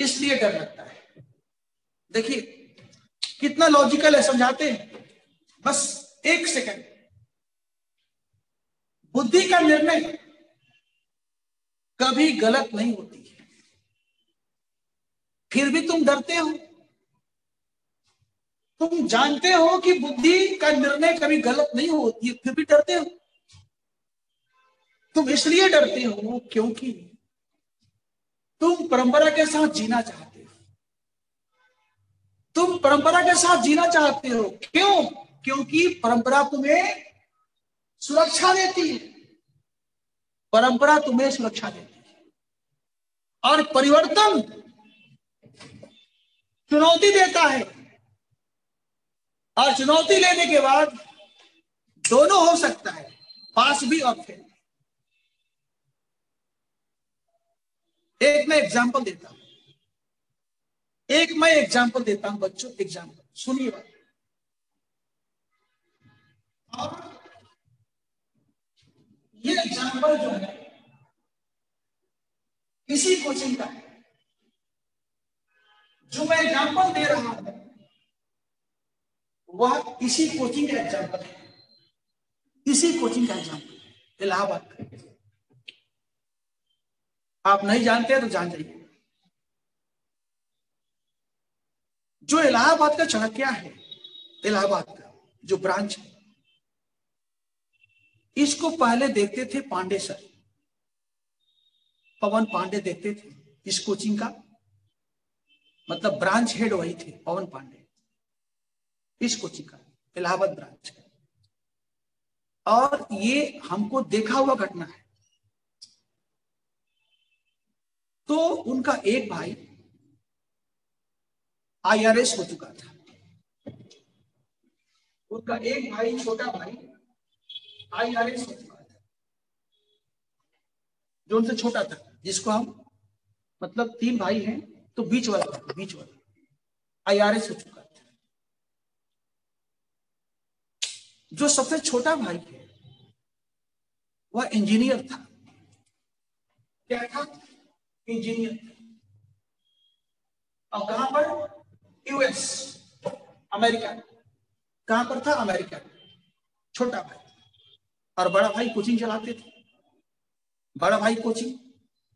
इसलिए डर लगता है। देखिए, कितना लॉजिकल है, समझाते हैं? बस एक सेकंड बुद्धि का निर्णय कभी गलत नहीं होती। है फिर भी तुम डरते हो? तुम जानते हो कि बुद्धि का निर्णय कभी गलत नहीं होती है, फिर भी डरते हो? तुम इसलिए डरते हो क्योंकि तुम परंपरा के साथ जीना चाहते हो। तुम परंपरा के साथ जीना चाहते हो। क्यों? क्योंकि परंपरा तुम्हें सुरक्षा देती है। परंपरा तुम्हें सुरक्षा देती है। और परिवर्तन चुनौती देता है। और चुनौती लेने के बाद दोनों हो सकता है, पास भी और फेल एक मैं एग्ज़ाम्पल देता हूँ। एक मैं एग्ज़ाम्पल देता हूँ, बच्चों एग्ज़ाम्पल सुनिए बात। और ये एग्ज़ाम्पल जो है, इसी कोचिंग का जो मैं एग्ज़ाम्पल दे रहा हूँ वह इसी कोचिंग का एग्ज़ाम्पल है। इसी कोचिंग का एग्जांपल इलाहाबाद का। आप नहीं जानते हैं तो जान जाइए। जो इलाहाबाद का चाणक्य है, इलाहाबाद का, जो ब्रांच है, इसको पहले देखते थे पांडे सर। पवन पांडे देखते थे इस कोचिंग का। मतलब ब्रांच हेड वही थे, पवन पांडे। इस कोचिंग का इलाहाबाद ब्रांच का। और ये हमको देखा हुआ घटना है। तो उनका एक भाई आईआरएस हो चुका था। उनका एक भाई, छोटा भाई आईआरएस हो चुका था। जो उनसे छोटा था, जिसको हम मतलब तीन भाई हैं तो बीच वाला बीच वाला आईआरएस हो चुका था जो सबसे छोटा भाई है, वह इंजीनियर था। क्या था? इंजीनियर और कहाँ पर? यूएस अमेरिका कहाँ पर था? अमेरिका छोटा भाई और बड़ा भाई कोचिंग चलाते थे। बड़ा भाई कोचिंग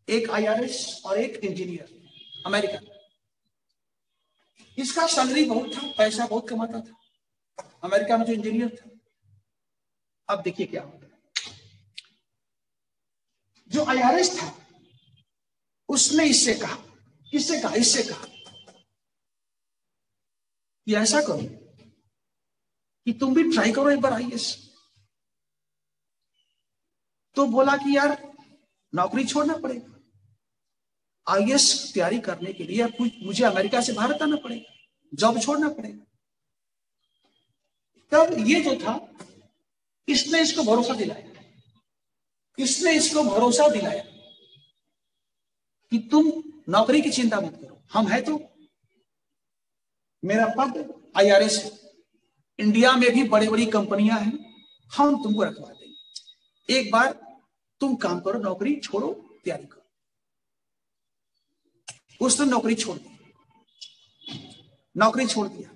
एक आईआरएस और एक इंजीनियर अमेरिका इसका सैलरी बहुत था, पैसा बहुत कमाता था। अमेरिका में जो इंजीनियर था अब देखिए क्या होता है। जो आईआरएस था, उसने इससे कहा, किससे कहा, इससे कहा, कि ऐसा करो कि तुम भी ट्राई करो एक बार आईएएस तो बोला कि यार, नौकरी छोड़ना पड़ेगा। आई तैयारी करने के लिए मुझे अमेरिका से भारत आना पड़ेगा, जॉब छोड़ना पड़ेगा। तब ये जो था इसने इसको भरोसा दिलाया? इसने इसको भरोसा दिलाया? कि तुम नौकरी की चिंता मत करो। हम है तो? मेरा पद आईआरएस है। इंडिया में भी बड़ी बड़ी कंपनियाँ हैं। हम तुमको रखवा देंगे। एक बार तुम काम करो, नौकरी छोड़ो, तैयारी करो। उसने नौकरी छोड़ दी। नौकरी छोड़ दिया।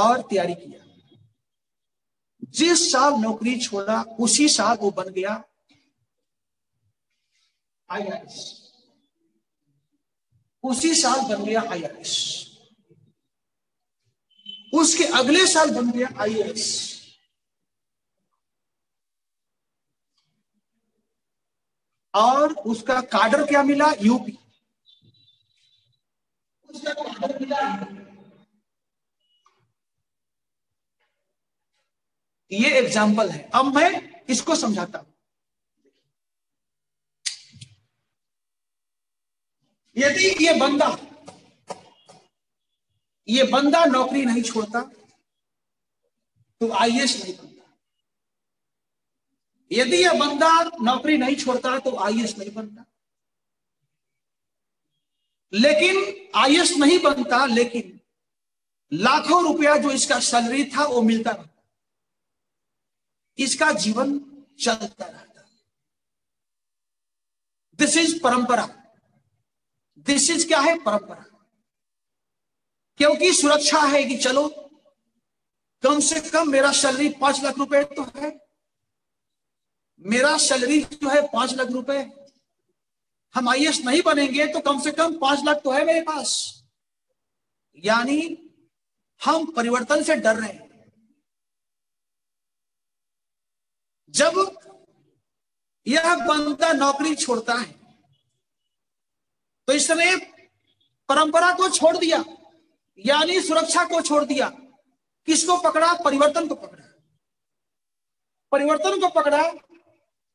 और तैयारी किया। जिस साल नौकरी छोड़ा, उसी साल वो बन गया। आईआरएस उसी साल बन गया आईआरएस उसके अगले साल बन गया आईएएस और उसका कार्डर क्या मिला? यूपी उसका कार्डर मिला ये एग्ज़ाम्पल है। अब मैं इसको समझाता हूँ। यदि ये बंदा ये बंदा नौकरी नहीं छोड़ता तो आईएएस नहीं बनता। यदि यह बंदा नौकरी नहीं छोड़ता तो आईएएस नहीं बनता। लेकिन आईएएस नहीं बनता, लेकिन लाखों रुपया जो इसका सैलरी था, वो मिलता रहता इसका जीवन चलता रहता दिस इज़ परंपरा। दिस इज़ क्या है? परंपरा। क्योंकि सुरक्षा है कि चलो, कम से कम मेरा सैलरी पाँच लाख रुपए तो है। मेरा सैलरी जो है पाँच लाख रुपए। हम आई नहीं बनेंगे तो कम से कम पाँच लाख तो है मेरे पास। यानी हम परिवर्तन से डर रहे हैं। जब यह बंदा नौकरी छोड़ता है तो इसने परंपरा को छोड़ दिया, यानी सुरक्षा को छोड़ दिया। किसको पकड़ा? परिवर्तन को पकड़ा। परिवर्तन को पकड़ा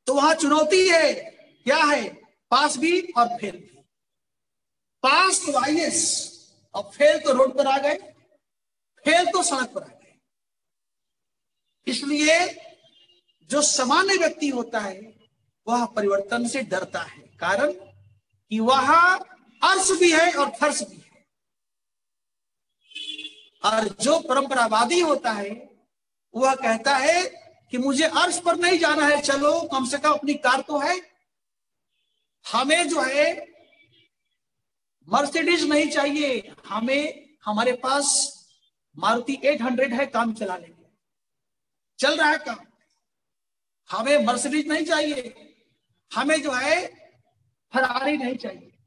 तो वहाँ चुनौती है, क्या है? पास भी और फेल भी। पास तो आई और फेल तो रोड पर आ गए, फेल तो सड़क पर आ गए। इसलिए जो सामान्य व्यक्ति होता है, वह परिवर्तन से डरता है। कारण कि वह अर्श भी है और फर्श भी है। और जो परंपरावादी होता है, वह कहता है कि मुझे अर्श पर नहीं जाना है, चलो कम से कम अपनी कार तो है। हमें जो है, मर्सिडीज नहीं चाहिए। हमें, हमारे पास मारुति 800 है, काम चला लेंगे। चल रहा है काम। हमें मर्सिडीज नहीं चाहिए। हमें जो है फरारी नहीं चाहिए।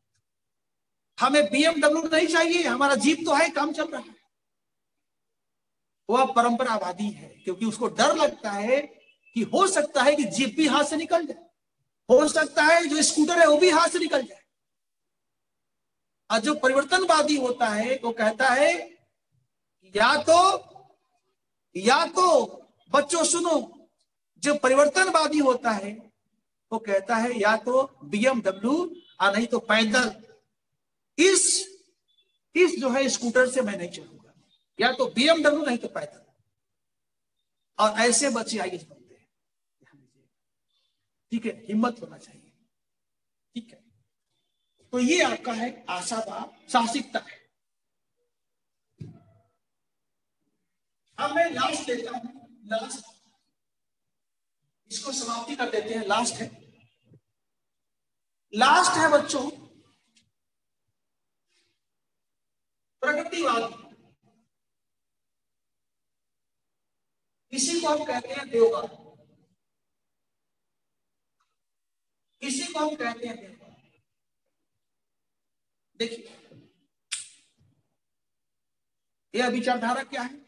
हमें बीएमडब्ल्यू नहीं चाहिए। हमारा जीप तो है, काम चल रहा है। वह परंपरावादी है, क्योंकि उसको डर लगता है कि हो सकता है कि जीप भी हाथ से निकल जाए। हो सकता है जो स्कूटर है, वो भी हाथ से निकल जाए। और जो परिवर्तनवादी होता है, वो कहता है, या तो या तो बच्चों सुनो जो परिवर्तनवादी होता है, वो कहता है, या तो बीएमडब्ल्यू और नहीं तो पैदल। इस इस जो है स्कूटर से मैं नहीं चलूँगा। या तो बीएमडब्ल्यू नहीं तो पैदल। और ऐसे बच्चे आइए बनते हैं ठीक है, हिम्मत होना चाहिए। ठीक है। तो ये आपका है आशावाद साहसिकता। है अब मैं लास्ट लेता हूँ। लास्ट इसको समाप्ति कर देते हैं। लास्ट है। लास्ट है बच्चों। प्रगतिवाद। इसी को हम कहते हैं देववाद। इसी को हम कहते हैं देववाद। देखिए, यह विचारधारा क्या है?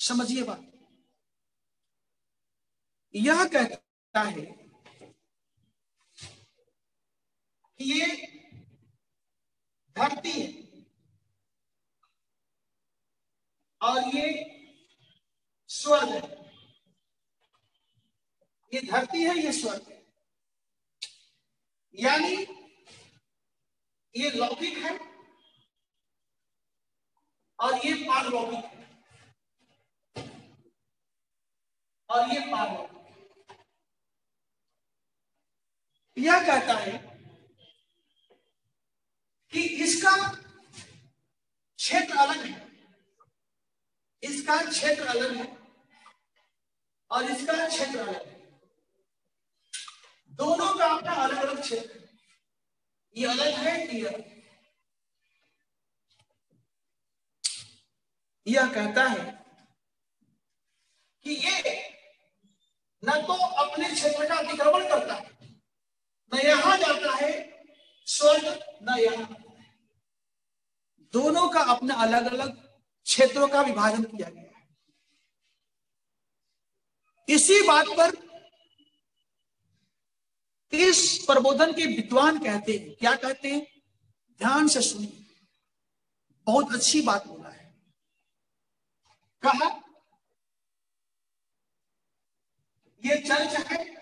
समझिए बात। यह कहता है कि ये धरती है और ये स्वर्ग है। ये धरती है, ये स्वर्ग है। यानी ये लौकिक है और ये पारलौकिक है। और ये पारलौकिक यह कहता है कि इसका क्षेत्र अलग है। इसका क्षेत्र अलग है और इसका क्षेत्र अलग है। दोनों का अपना अलग अलग क्षेत्र ये अलग है अलग यह कहता है कि ये न तो अपने क्षेत्र का अतिक्रमण करता है न यहाँ जाता है, स्वर्ग न यहाँ दोनों का अपना अलग अलग क्षेत्रों का विभाजन किया गया है। इसी बात पर इस प्रबोधन के विद्वान कहते हैं, क्या कहते हैं? ध्यान से सुनिए। बहुत अच्छी बात बोला है। कहा, ये चर्च है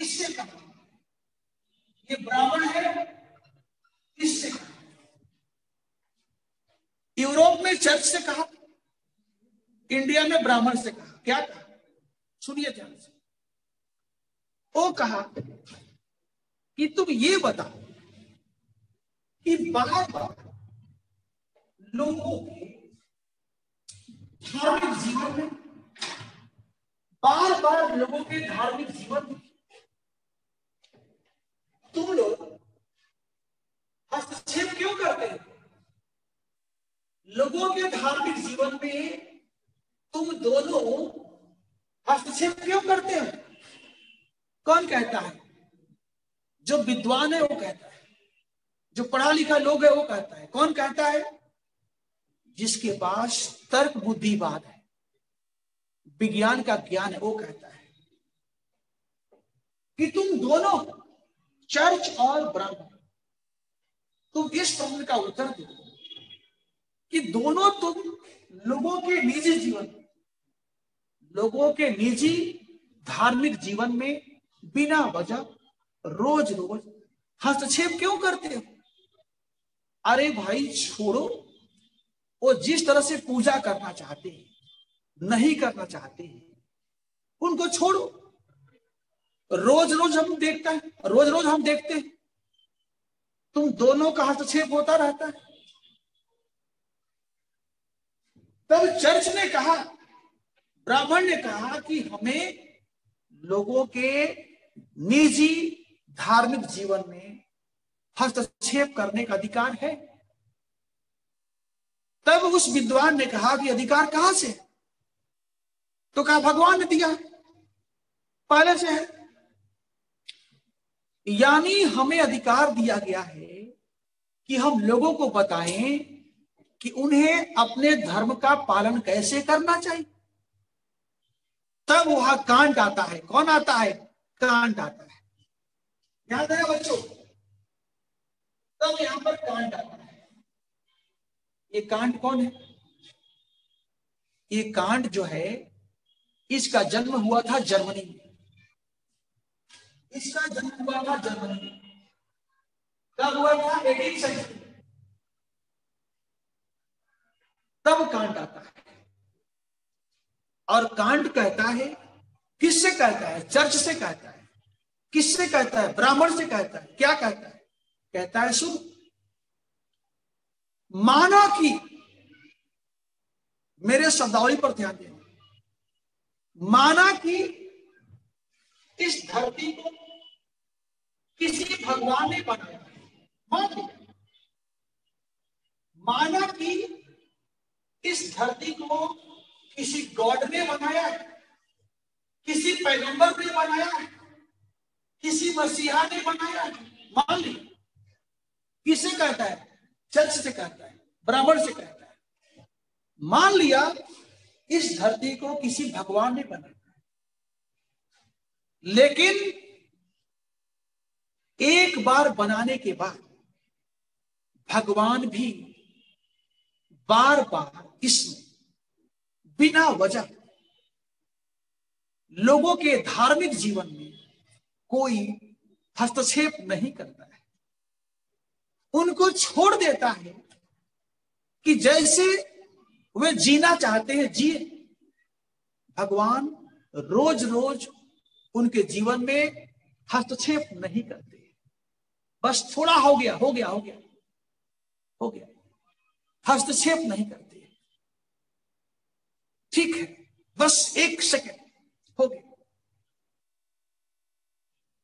इससे कहा? ये ब्राह्मण है इससे कहा? यूरोप में चर्च से कहा, इंडिया में ब्राह्मण से कहा। क्या कहा? सुनिए ध्यान से। वो कहा कि तुम ये बताओ कि बार बार लोगों के धार्मिक जीवन में बार बार लोगों के धार्मिक जीवन में तुम लोग हस्तक्षेप क्यों करते हो? लोगों के धार्मिक जीवन में तुम दोनों हस्तक्षेप क्यों करते हो? कौन कहता है? जो विद्वान है वो कहता है। जो पढ़ा लिखा लोग है वो कहता है। कौन कहता है? जिसके पास तर्क बुद्धिवाद है, विज्ञान का ज्ञान है, वो कहता है कि तुम दोनों चर्च और ब्राह्मण तुम इस प्रश्न का उत्तर दो कि दोनों तुम लोगों के निजी जीवन, लोगों के निजी धार्मिक जीवन में बिना वजह रोज रोज हस्तक्षेप क्यों करते हो? अरे भाई, छोड़ो। वो जिस तरह से पूजा करना चाहते हैं, नहीं करना चाहते हैं, उनको छोड़ो। रोज रोज हम देखते हैं रोज रोज हम देखते हैं। तुम दोनों का हस्तक्षेप होता रहता है। तब चर्च ने कहा, ब्राह्मण ने कहा कि हमें लोगों के निजी धार्मिक जीवन में हस्तक्षेप करने का अधिकार है। तब उस विद्वान ने कहा कि अधिकार कहाँ से तो कहा, भगवान ने दिया, पहले से है। यानी हमें अधिकार दिया गया है कि हम लोगों को बताएँ कि उन्हें अपने धर्म का पालन कैसे करना चाहिए। तब वहाँ कांट आता है। कौन आता है? कांट आता है। याद है बच्चों? तब यहाँ पर कांट आता है। ये कांट कौन है? ये कांट जो है, इसका जन्म हुआ था जर्मनी में। इसका जन्म हुआ था जर्मनी कब हुआ था एटीन सेंचुरी तब कांट आता है। और कांट कहता है, किससे कहता है? चर्च से कहता है। किससे कहता है? ब्राह्मण से कहता है। क्या कहता है? कहता है, सुन। माना कि मेरे शब्दावली पर ध्यान देना। माना कि इस धरती को किसी भगवान ने बनाया मान माना कि इस धरती को किसी गॉड ने बनाया है, किसी पैगंबर ने बनाया है, किसी मसीहा ने बनाया है। मान ली। किसे कहता है? चर्च से कहता है, ब्राह्मण से कहता है। मान लिया, इस धरती को किसी भगवान ने बनाया लेकिन एक बार बनाने के बाद भगवान भी बार बार इसमें, बिना वजह, लोगों के धार्मिक जीवन में कोई हस्तक्षेप नहीं करता है। उनको छोड़ देता है कि जैसे वे जीना चाहते हैं, जिए। भगवान रोज रोज उनके जीवन में हस्तक्षेप नहीं करते। बस थोड़ा हो गया हो गया हो गया हो गया। हस्तक्षेप नहीं करते। ठीक है, बस एक सेकेंड, हो गया।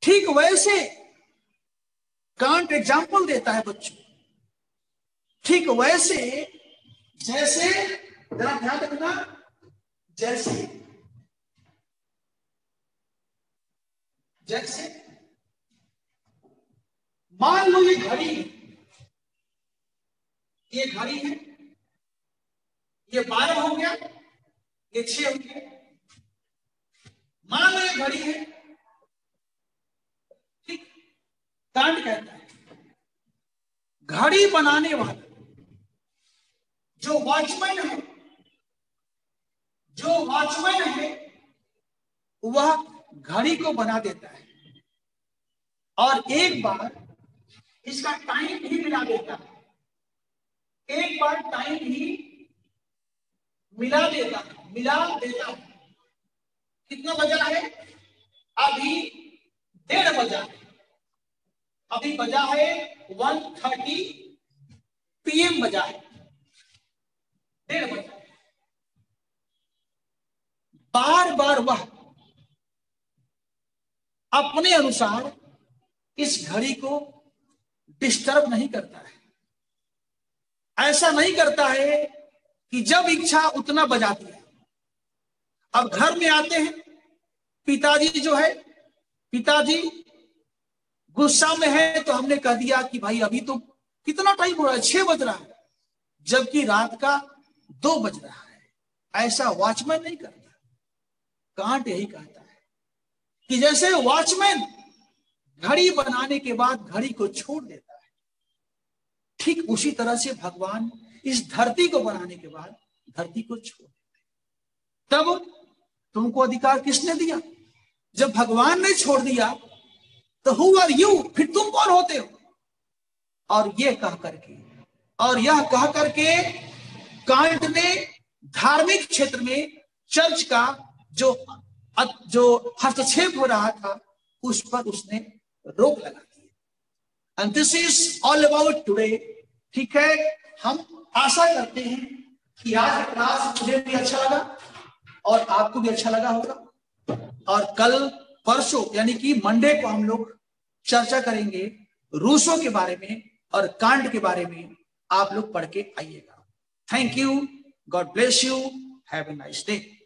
ठीक वैसे कांट एग्ज़ाम्पल देता है बच्चों। ठीक वैसे जैसे, जरा ध्यान रखना, जैसे जैसे मान लो ये घड़ी। ये घड़ी है। ये बारह हो गया, ये छह हो गया। मान लो ये घड़ी है। ठीक। कांड कहता है। घड़ी बनाने वाला, जो वॉचमैन है, जो वॉचमैन है, वह घड़ी को बना देता है। और एक बार इसका टाइम ही मिला देता। है एक बार टाइम ही मिला देता है मिला देता। है कितना बजा है? अभी डेढ़ बजा। है अभी बजा है वन थर्टी पीएम बजा है। डेढ़ बजा। है बार बार वह अपने अनुसार इस घड़ी को डिस्टर्ब नहीं करता है। ऐसा नहीं करता है कि जब इच्छा उतना बजाती है। अब घर में आते हैं, पिताजी जो है, पिताजी गुस्सा में है तो हमने कह दिया कि भाई अभी तो कितना टाइम हो रहा है, छह बज रहा है। जबकि रात का दो बज रहा है। ऐसा वॉचमैन नहीं करता। कांट यही कहता है कि जैसे वॉचमैन घड़ी बनाने के बाद घड़ी को छोड़ देता ठीक उसी तरह से भगवान इस धरती को बनाने के बाद धरती को छोड़ तब तुमको अधिकार किसने दिया? जब भगवान ने छोड़ दिया तो हु आर यू फिर तुम कौन होते हो? और ये कह करके, और यह कह करके कांट ने धार्मिक क्षेत्र में चर्च का जो जो हस्तक्षेप हो रहा था, उस पर उसने रोक लगा and this is all about today ठीक है? हम आशा करते हैं कि आज क्लास मुझे भी अच्छा लगा और आपको भी अच्छा लगा होगा। और कल परसों, यानी कि मंडे को हम लोग चर्चा करेंगे रूसों के बारे में और कांड के बारे में। आप लोग पढ़ के आइएगा। Thank you God bless you have a nice day